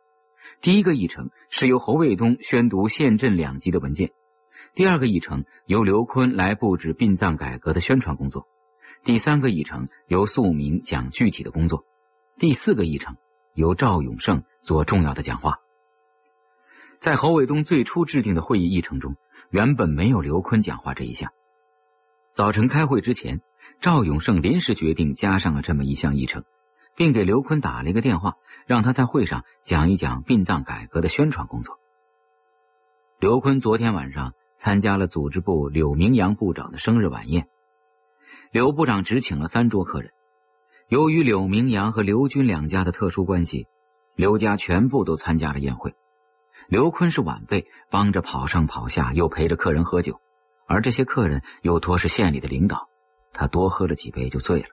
第一个议程是由侯卫东宣读县镇两级的文件。第二个议程由刘坤来布置殡葬改革的宣传工作，第三个议程由素明讲具体的工作，第四个议程由赵永胜做重要的讲话。在侯卫东最初制定的会议议程中，原本没有刘坤讲话这一项。早晨开会之前，赵永胜临时决定加上了这么一项议程，并给刘坤打了一个电话，让他在会上讲一讲殡葬改革的宣传工作。刘坤昨天晚上。参加了组织部柳明阳部长的生日晚宴，柳部长只请了三桌客人。由于柳明阳和刘军两家的特殊关系，刘家全部都参加了宴会。刘坤是晚辈，帮着跑上跑下，又陪着客人喝酒，而这些客人又多是县里的领导，他多喝了几杯就醉了。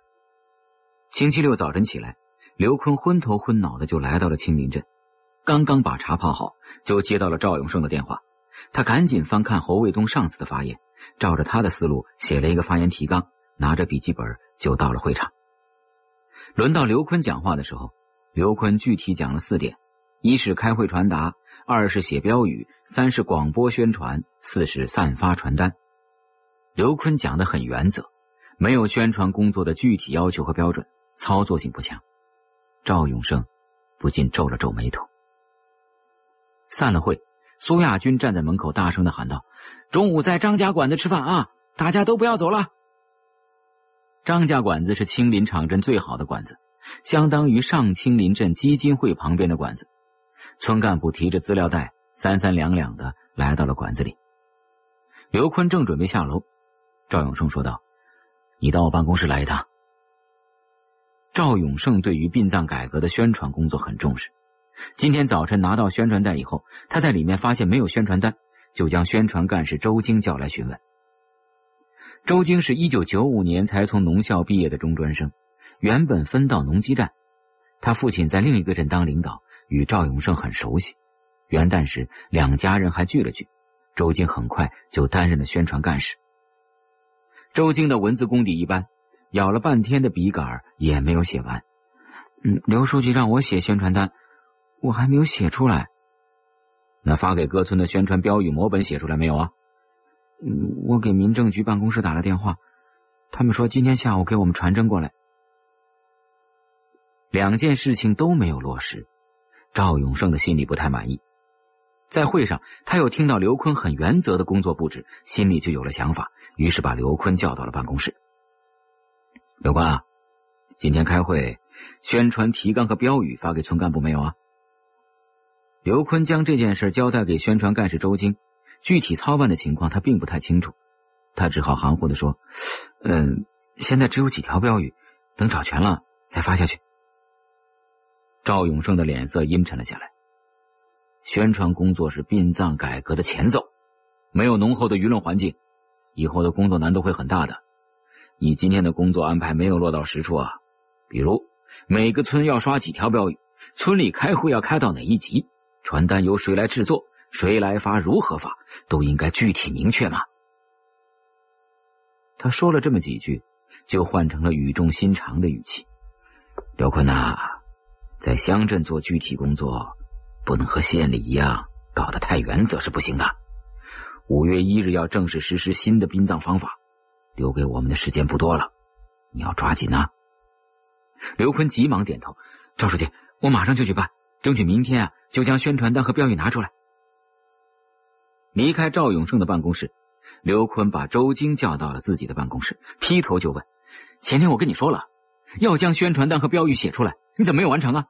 星期六早晨起来，刘坤昏头昏脑的就来到了青林镇，刚刚把茶泡好，就接到了赵永胜的电话。他赶紧翻看侯卫东上次的发言，照着他的思路写了一个发言提纲，拿着笔记本就到了会场。轮到刘坤讲话的时候，刘坤具体讲了四点：一是开会传达，二是写标语，三是广播宣传，四是散发传单。刘坤讲的很原则，没有宣传工作的具体要求和标准，操作性不强。赵永胜不禁皱了皱眉头。散了会。苏亚军站在门口，大声的喊道：“中午在张家馆子吃饭啊！大家都不要走了。”张家馆子是青林场镇最好的馆子，相当于上青林镇基金会旁边的馆子。村干部提着资料袋，三三两两的来到了馆子里。刘坤正准备下楼，赵永胜说道：“你到我办公室来一趟。”赵永胜对于殡葬改革的宣传工作很重视。今天早晨拿到宣传袋以后，他在里面发现没有宣传单，就将宣传干事周京叫来询问。周京是一九九五年才从农校毕业的中专生，原本分到农机站，他父亲在另一个镇当领导，与赵永胜很熟悉。元旦时两家人还聚了聚，周京很快就担任了宣传干事。周京的文字功底一般，咬了半天的笔杆也没有写完。嗯，刘书记让我写宣传单。我还没有写出来，那发给各村的宣传标语模本写出来没有啊？嗯，我给民政局办公室打了电话，他们说今天下午给我们传真过来。两件事情都没有落实，赵永胜的心里不太满意。在会上，他又听到刘坤很原则的工作布置，心里就有了想法，于是把刘坤叫到了办公室。刘坤啊，今天开会，宣传提纲和标语发给村干部没有啊？刘坤将这件事交代给宣传干事周京，具体操办的情况他并不太清楚，他只好含糊的说：“嗯，现在只有几条标语，等找全了再发下去。”赵永胜的脸色阴沉了下来。宣传工作是殡葬改革的前奏，没有浓厚的舆论环境，以后的工作难度会很大的。你今天的工作安排没有落到实处啊，比如每个村要刷几条标语，村里开会要开到哪一级。传单由谁来制作？谁来发？如何发？都应该具体明确吗？他说了这么几句，就换成了语重心长的语气：“刘坤呐，在乡镇做具体工作，不能和县里一样搞得太原则是不行的。五月一日要正式实施新的殡葬方法，留给我们的时间不多了，你要抓紧呐！”刘坤急忙点头：“赵书记，我马上就去办。”争取明天啊，就将宣传单和标语拿出来。离开赵永胜的办公室，刘坤把周京叫到了自己的办公室，劈头就问：“前天我跟你说了，要将宣传单和标语写出来，你怎么没有完成啊？”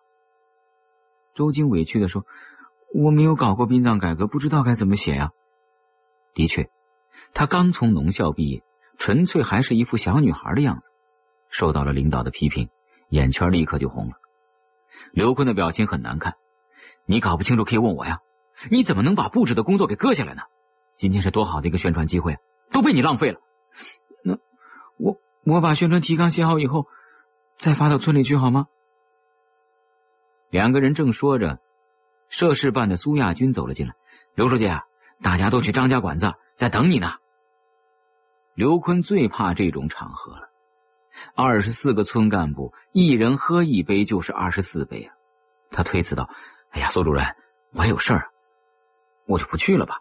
周京委屈的说：“我没有搞过殡葬改革，不知道该怎么写呀。”的确，他刚从农校毕业，纯粹还是一副小女孩的样子，受到了领导的批评，眼圈立刻就红了。刘坤的表情很难看，你搞不清楚可以问我呀？你怎么能把布置的工作给搁下来呢？今天是多好的一个宣传机会，都被你浪费了。那我我把宣传提纲写好以后，再发到村里去好吗？两个人正说着，涉事办的苏亚军走了进来。刘书记啊，大家都去张家馆子，在等你呢。刘坤最怕这种场合了。二十四个村干部，一人喝一杯就是二十四杯啊！他推辞道：“哎呀，苏主任，我还有事儿，我就不去了吧。”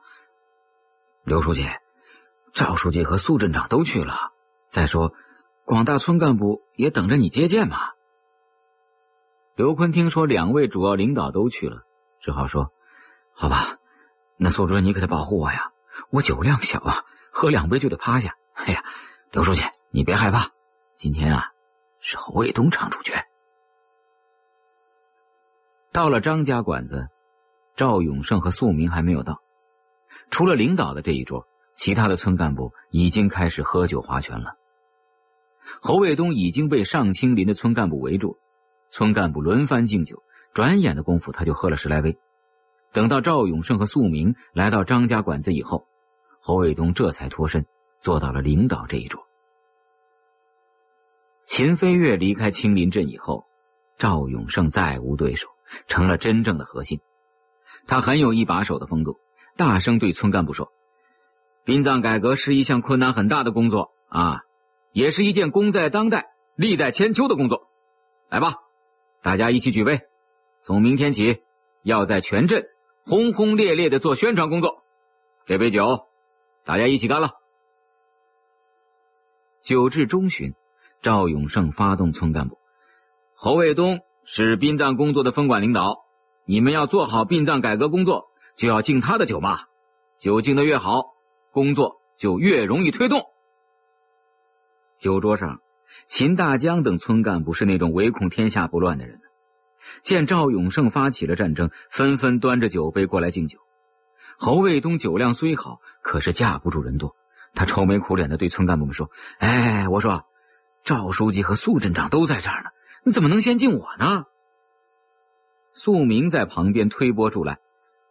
刘书记、赵书记和苏镇长都去了。再说，广大村干部也等着你接见嘛。刘坤听说两位主要领导都去了，只好说：“好吧，那苏主任你可得保护我呀，我酒量小啊，喝两杯就得趴下。”哎呀，刘书记，你别害怕，今天啊是侯卫东唱主角。到了张家馆子，赵永胜和素明还没有到，除了领导的这一桌，其他的村干部已经开始喝酒划拳了。侯卫东已经被上清林的村干部围住。村干部轮番敬酒，转眼的功夫他就喝了十来杯。等到赵永胜和素明来到张家馆子以后，侯卫东这才脱身，坐到了领导这一桌。秦飞跃离开青林镇以后，赵永胜再无对手，成了真正的核心。他很有一把手的风度，大声对村干部说：“殡葬改革是一项困难很大的工作啊，也是一件功在当代、利在千秋的工作。来吧。”大家一起举杯，从明天起，要在全镇轰轰烈烈的做宣传工作。这杯酒，大家一起干了。酒至中旬，赵永胜发动村干部：侯卫东是殡葬工作的分管领导，你们要做好殡葬改革工作，就要敬他的酒嘛。酒敬的越好，工作就越容易推动。酒桌上。秦大江等村干部是那种唯恐天下不乱的人，见赵永胜发起了战争，纷纷端着酒杯过来敬酒。侯卫东酒量虽好，可是架不住人多，他愁眉苦脸的对村干部们说：“哎，我说，赵书记和苏镇长都在这儿呢，你怎么能先敬我呢？”素明在旁边推波助澜：“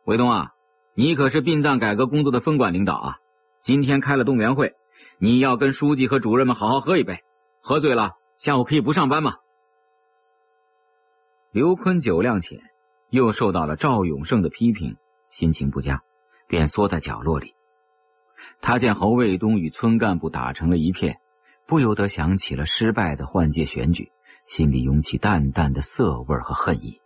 卫东啊，你可是殡葬改革工作的分管领导啊，今天开了动员会，你要跟书记和主任们好好喝一杯。”喝醉了，下午可以不上班吗？刘坤酒量浅，又受到了赵永胜的批评，心情不佳，便缩在角落里。他见侯卫东与村干部打成了一片，不由得想起了失败的换届选举，心里涌起淡淡的涩味和恨意。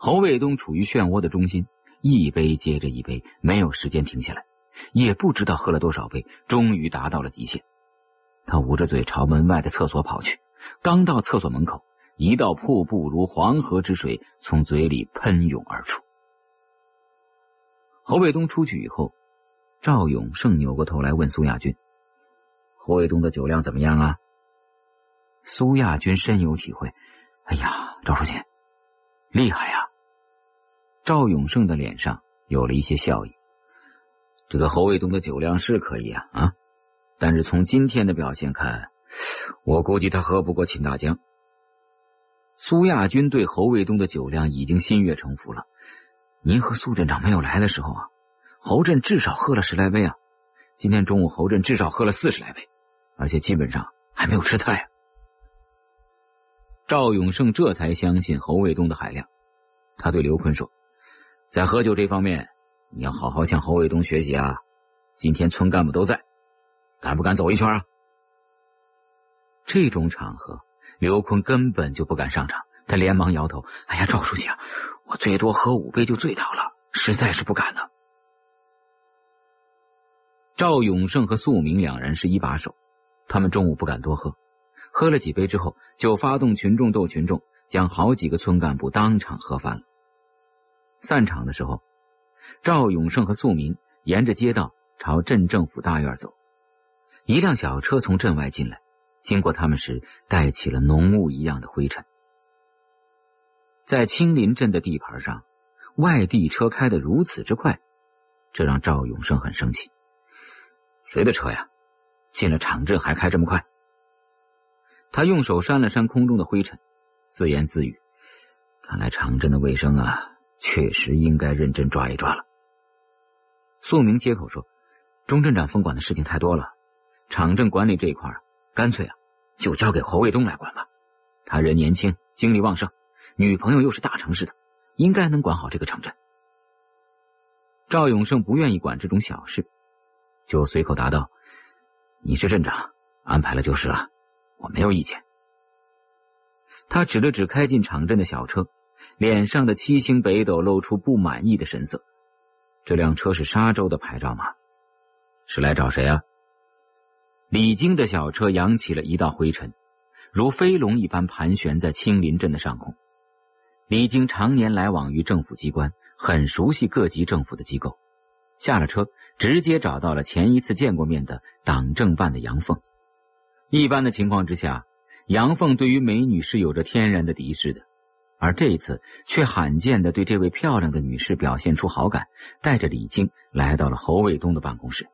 侯卫东处于漩涡的中心，一杯接着一杯，没有时间停下来，也不知道喝了多少杯，终于达到了极限。他捂着嘴朝门外的厕所跑去，刚到厕所门口，一道瀑布如黄河之水从嘴里喷涌而出。侯卫东出去以后，赵永胜扭过头来问苏亚军：“侯卫东的酒量怎么样啊？”苏亚军深有体会：“哎呀，赵书记，厉害呀！”赵永胜的脸上有了一些笑意：“这个侯卫东的酒量是可以啊，啊。”但是从今天的表现看，我估计他喝不过秦大江。苏亚军对侯卫东的酒量已经心悦诚服了。您和苏镇长没有来的时候啊，侯震至少喝了十来杯啊。今天中午侯震至少喝了四十来杯，而且基本上还没有吃菜啊。赵永胜这才相信侯卫东的海量，他对刘坤说：“在喝酒这方面，你要好好向侯卫东学习啊。今天村干部都在。”敢不敢走一圈啊？这种场合，刘坤根本就不敢上场。他连忙摇头：“哎呀，赵书记啊，我最多喝五杯就醉倒了，实在是不敢呢。”赵永胜和素明两人是一把手，他们中午不敢多喝，喝了几杯之后，就发动群众斗群众，将好几个村干部当场喝翻了。散场的时候，赵永胜和素明沿着街道朝镇政府大院走。一辆小车从镇外进来，经过他们时，带起了浓雾一样的灰尘。在青林镇的地盘上，外地车开得如此之快，这让赵永胜很生气。谁的车呀？进了场镇还开这么快？他用手扇了扇空中的灰尘，自言自语：“看来场镇的卫生啊，确实应该认真抓一抓了。”宋明接口说：“钟镇长分管的事情太多了，场镇管理这一块啊干脆啊，就交给侯卫东来管吧。他人年轻，精力旺盛，女朋友又是大城市的，应该能管好这个长镇。”赵永胜不愿意管这种小事，就随口答道：“你是镇长，安排了就是了，我没有意见。”他指了指开进场镇的小车，脸上的七星北斗露出不满意的神色。这辆车是沙洲的牌照吗？是来找谁啊？李京的小车扬起了一道灰尘，如飞龙一般盘旋在青林镇的上空。李京常年来往于政府机关，很熟悉各级政府的机构。下了车，直接找到了前一次见过面的党政办的杨凤。一般的情况之下。杨凤对于美女是有着天然的敌视的，而这一次却罕见的对这位漂亮的女士表现出好感，带着李静来到了侯卫东的办公室。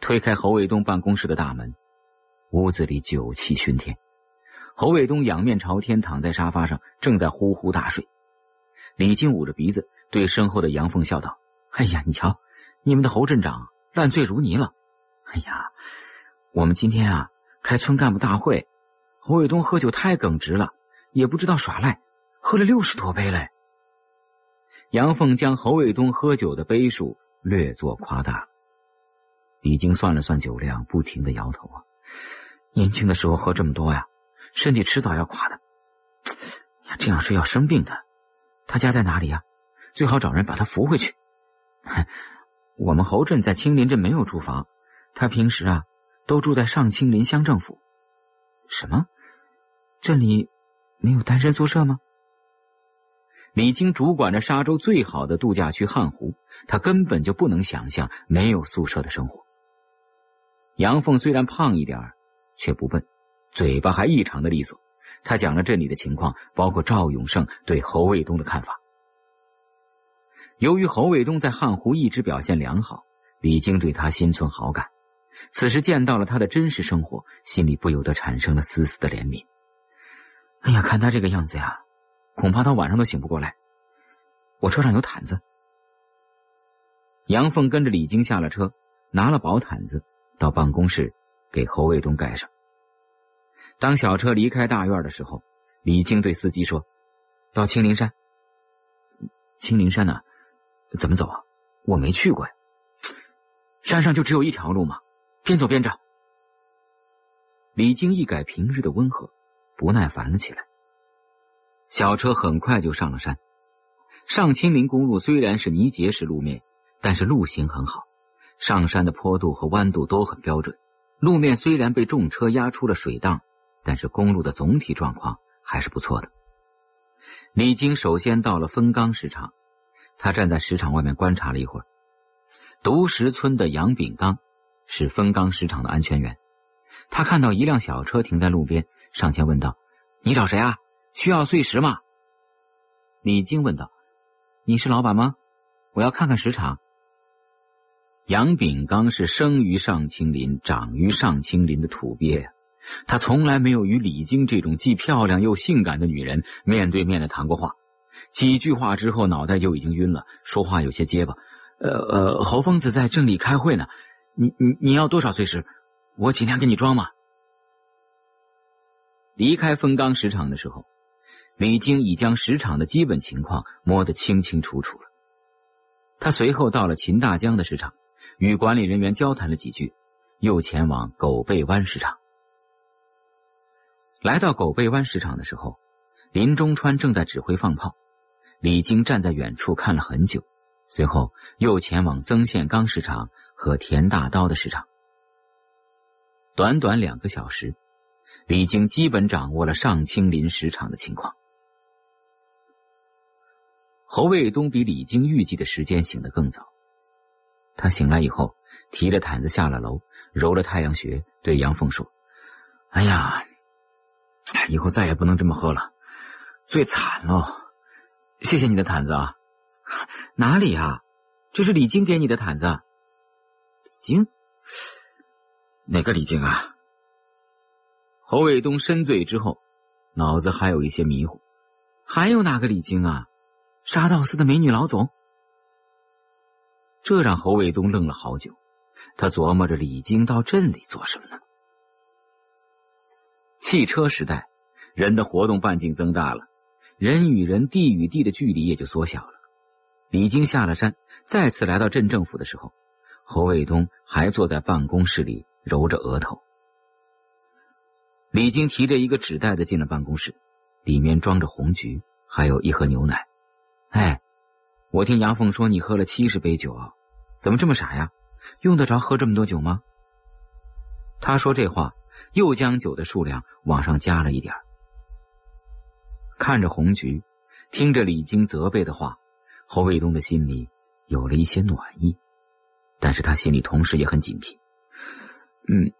推开侯卫东办公室的大门，屋子里酒气熏天。侯卫东仰面朝天躺在沙发上，正在呼呼大睡。李静捂着鼻子对身后的杨凤笑道：“哎呀，你瞧，你们的侯镇长烂醉如泥了。哎呀，我们今天啊开村干部大会。”侯卫东喝酒太耿直了，也不知道耍赖，喝了六十多杯嘞。杨凤将侯卫东喝酒的杯数略作夸大。已经算了算酒量，不停的摇头啊。年轻的时候喝这么多呀，身体迟早要垮的。这样是要生病的。他家在哪里呀？最好找人把他扶回去。我们侯镇在青林镇没有住房，他平时啊都住在上青林乡政府。什么？镇里没有单身宿舍吗？李晶主管着沙洲最好的度假区汉湖，他根本就不能想象没有宿舍的生活。杨凤虽然胖一点却不笨，嘴巴还异常的利索。他讲了镇里的情况，包括赵永胜对侯卫东的看法。由于侯卫东在汉湖一直表现良好，李晶对他心存好感。此时见到了他的真实生活，心里不由得产生了丝丝的怜悯。哎呀，看他这个样子呀，恐怕他晚上都醒不过来。我车上有毯子。杨凤跟着李晶下了车，拿了薄毯子到办公室给侯卫东盖上。当小车离开大院的时候，李晶对司机说：“到青林山。”青林山呢？怎么走啊？我没去过呀。山上就只有一条路吗？边走边找。李晶一改平日的温和，不耐烦了起来。小车很快就上了山。上青林公路虽然是泥结石路面，但是路型很好，上山的坡度和弯度都很标准。路面虽然被重车压出了水荡，但是公路的总体状况还是不错的。李晶首先到了分钢石场，他站在石场外面观察了一会儿。独石村的杨炳刚。是分钢石场的安全员，他看到一辆小车停在路边，上前问道：“你找谁啊？需要碎石吗？”李晶问道：“你是老板吗？我要看看石场。”杨炳刚是生于上青林、长于上青林的土鳖，他从来没有与李晶这种既漂亮又性感的女人面对面的谈过话，几句话之后脑袋就已经晕了，说话有些结巴。呃呃，侯疯子在镇里开会呢。你你你要多少碎石？我尽量给你装嘛。离开分钢石场的时候，李晶已将石场的基本情况摸得清清楚楚了。他随后到了秦大江的石场，与管理人员交谈了几句，又前往狗背湾石场。来到狗背湾石场的时候，林中川正在指挥放炮，李晶站在远处看了很久，随后又前往曾县钢石场。和田大刀的市场，短短两个小时，李晶基本掌握了上青林石场的情况。侯卫东比李晶预计的时间醒得更早。他醒来以后，提着毯子下了楼，揉了太阳穴，对杨凤说：“哎呀，以后再也不能这么喝了，最惨了。谢谢你的毯子啊，哪里啊？这是李晶给你的毯子。”晶，哪个李晶啊？侯卫东深醉之后，脑子还有一些迷糊。还有哪个李晶啊？沙道寺的美女老总。这让侯卫东愣了好久。他琢磨着李晶到镇里做什么呢？汽车时代，人的活动半径增大了，人与人、地与地的距离也就缩小了。李晶下了山，再次来到镇政府的时候，侯卫东还坐在办公室里揉着额头。李晶提着一个纸袋子进了办公室，里面装着红菊，还有一盒牛奶。哎，我听杨凤说你喝了七十杯酒啊，怎么这么傻呀？用得着喝这么多酒吗？他说这话，又将酒的数量往上加了一点看着红菊，听着李晶责备的话，侯卫东的心里有了一些暖意，但是他心里同时也很警惕。嗯，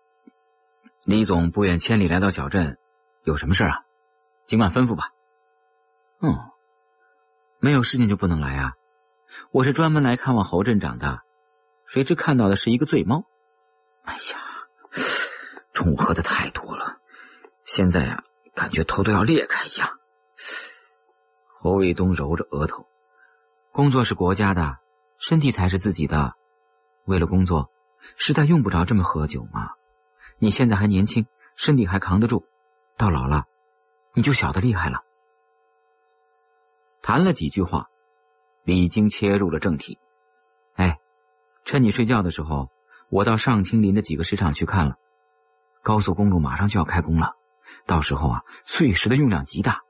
李总不远千里来到小镇，有什么事啊？尽管吩咐吧。哦，没有事情就不能来啊？我是专门来看望侯镇长的。谁知看到的是一个醉猫。哎呀，中午喝的太多了，现在呀，感觉头都要裂开一样。侯卫东揉着额头，工作是国家的，身体才是自己的。为了工作，实在用不着这么喝酒嘛。你现在还年轻，身体还扛得住，到老了，你就晓得厉害了。谈了几句话，李晶切入了正题。哎。趁你睡觉的时候，我到上清林的几个石场去看了。高速公路马上就要开工了，到时候啊，碎石的用量极大。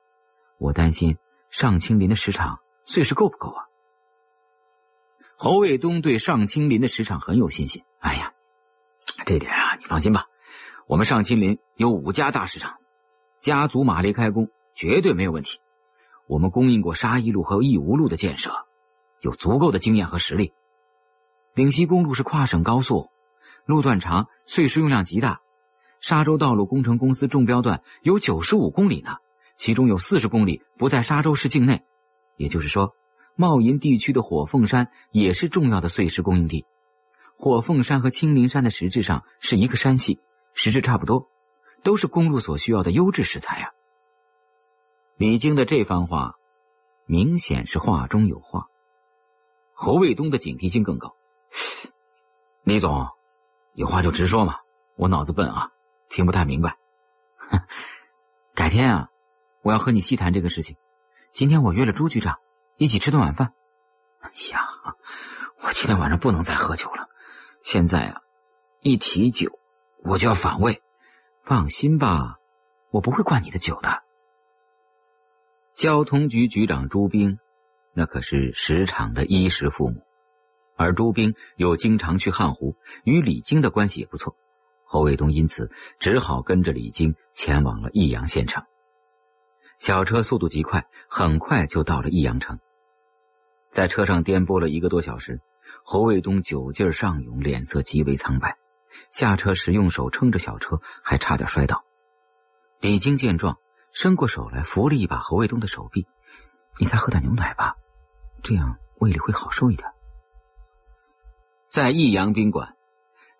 我担心上清林的石场碎石够不够啊？侯卫东对上清林的石场很有信心。哎呀，这点啊，你放心吧。我们上清林有五家大石场，家族马力开工绝对没有问题。我们供应过沙一路和义乌路的建设，有足够的经验和实力。岭西公路是跨省高速，路段长，碎石用量极大。沙洲道路工程公司中标段有九十五公里呢，其中有四十公里不在沙洲市境内。也就是说，茂银地区的火凤山也是重要的碎石供应地。火凤山和青林山的石质上是一个山系，石质差不多，都是公路所需要的优质石材啊。李晶的这番话，明显是话中有话。侯卫东的警惕性更高。李总，有话就直说嘛，我脑子笨啊，听不太明白。改天啊，我要和你细谈这个事情。今天我约了朱局长一起吃顿晚饭。哎呀，我今天晚上不能再喝酒了。现在啊，一提酒我就要反胃。放心吧，我不会灌你的酒的。交通局局长朱兵，那可是石场的衣食父母。而朱兵又经常去汉湖，与李晶的关系也不错。侯卫东因此只好跟着李晶前往了益阳县城。小车速度极快，很快就到了益阳城。在车上颠簸了一个多小时，侯卫东酒劲上涌，脸色极为苍白。下车时用手撑着小车，还差点摔倒。李晶见状，伸过手来扶了一把侯卫东的手臂：“你再喝点牛奶吧，这样胃里会好受一点。”在益阳宾馆，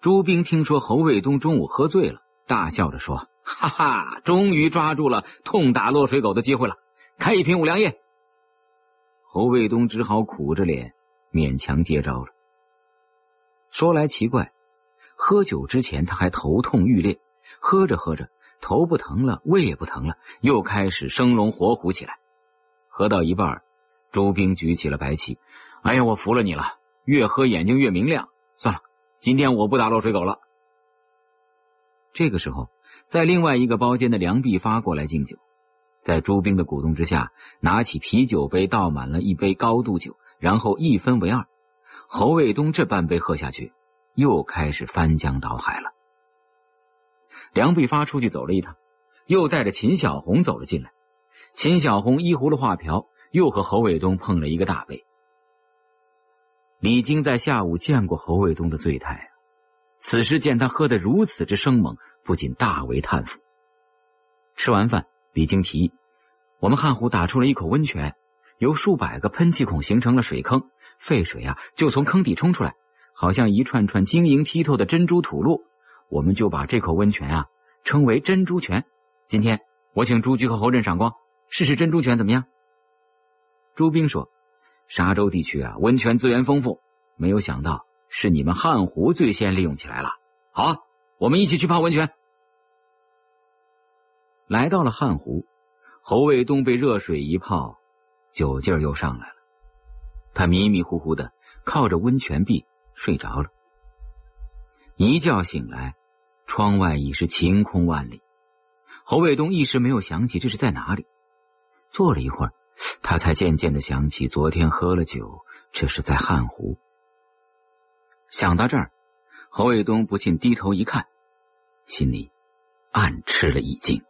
朱兵听说侯卫东中午喝醉了，大笑着说：“哈哈，终于抓住了痛打落水狗的机会了，开一瓶五粮液。”侯卫东只好苦着脸，勉强接招了。说来奇怪，喝酒之前他还头痛欲裂，喝着喝着头不疼了，胃也不疼了，又开始生龙活虎起来。喝到一半，周兵举起了白旗：“哎呀，我服了你了！”越喝眼睛越明亮。算了，今天我不打落水狗了。这个时候，在另外一个包间的梁必发过来敬酒，在朱兵的鼓动之下，拿起啤酒杯倒满了一杯高度酒，然后一分为二。侯卫东这半杯喝下去，又开始翻江倒海了。梁必发出去走了一趟，又带着秦小红走了进来。秦小红依葫芦画瓢，又和侯卫东碰了一个大杯。李晶在下午见过侯卫东的醉态，此时见他喝得如此之生猛，不仅大为叹服。吃完饭，李晶提议：“我们汉湖打出了一口温泉，有数百个喷气孔形成了水坑，废水啊就从坑底冲出来，好像一串串晶莹剔透的珍珠吐露。我们就把这口温泉啊称为珍珠泉。今天我请朱局和侯镇赏光，试试珍珠泉怎么样？”朱兵说。沙洲地区啊，温泉资源丰富，没有想到是你们汉湖最先利用起来了。好，我们一起去泡温泉。来到了汉湖，侯卫东被热水一泡，酒劲儿又上来了。他迷迷糊糊的靠着温泉壁睡着了。一觉醒来，窗外已是晴空万里。侯卫东一时没有想起这是在哪里。坐了一会儿，他才渐渐的想起昨天喝了酒，这是在汉湖。想到这儿，侯卫东不禁低头一看，心里暗吃了一惊。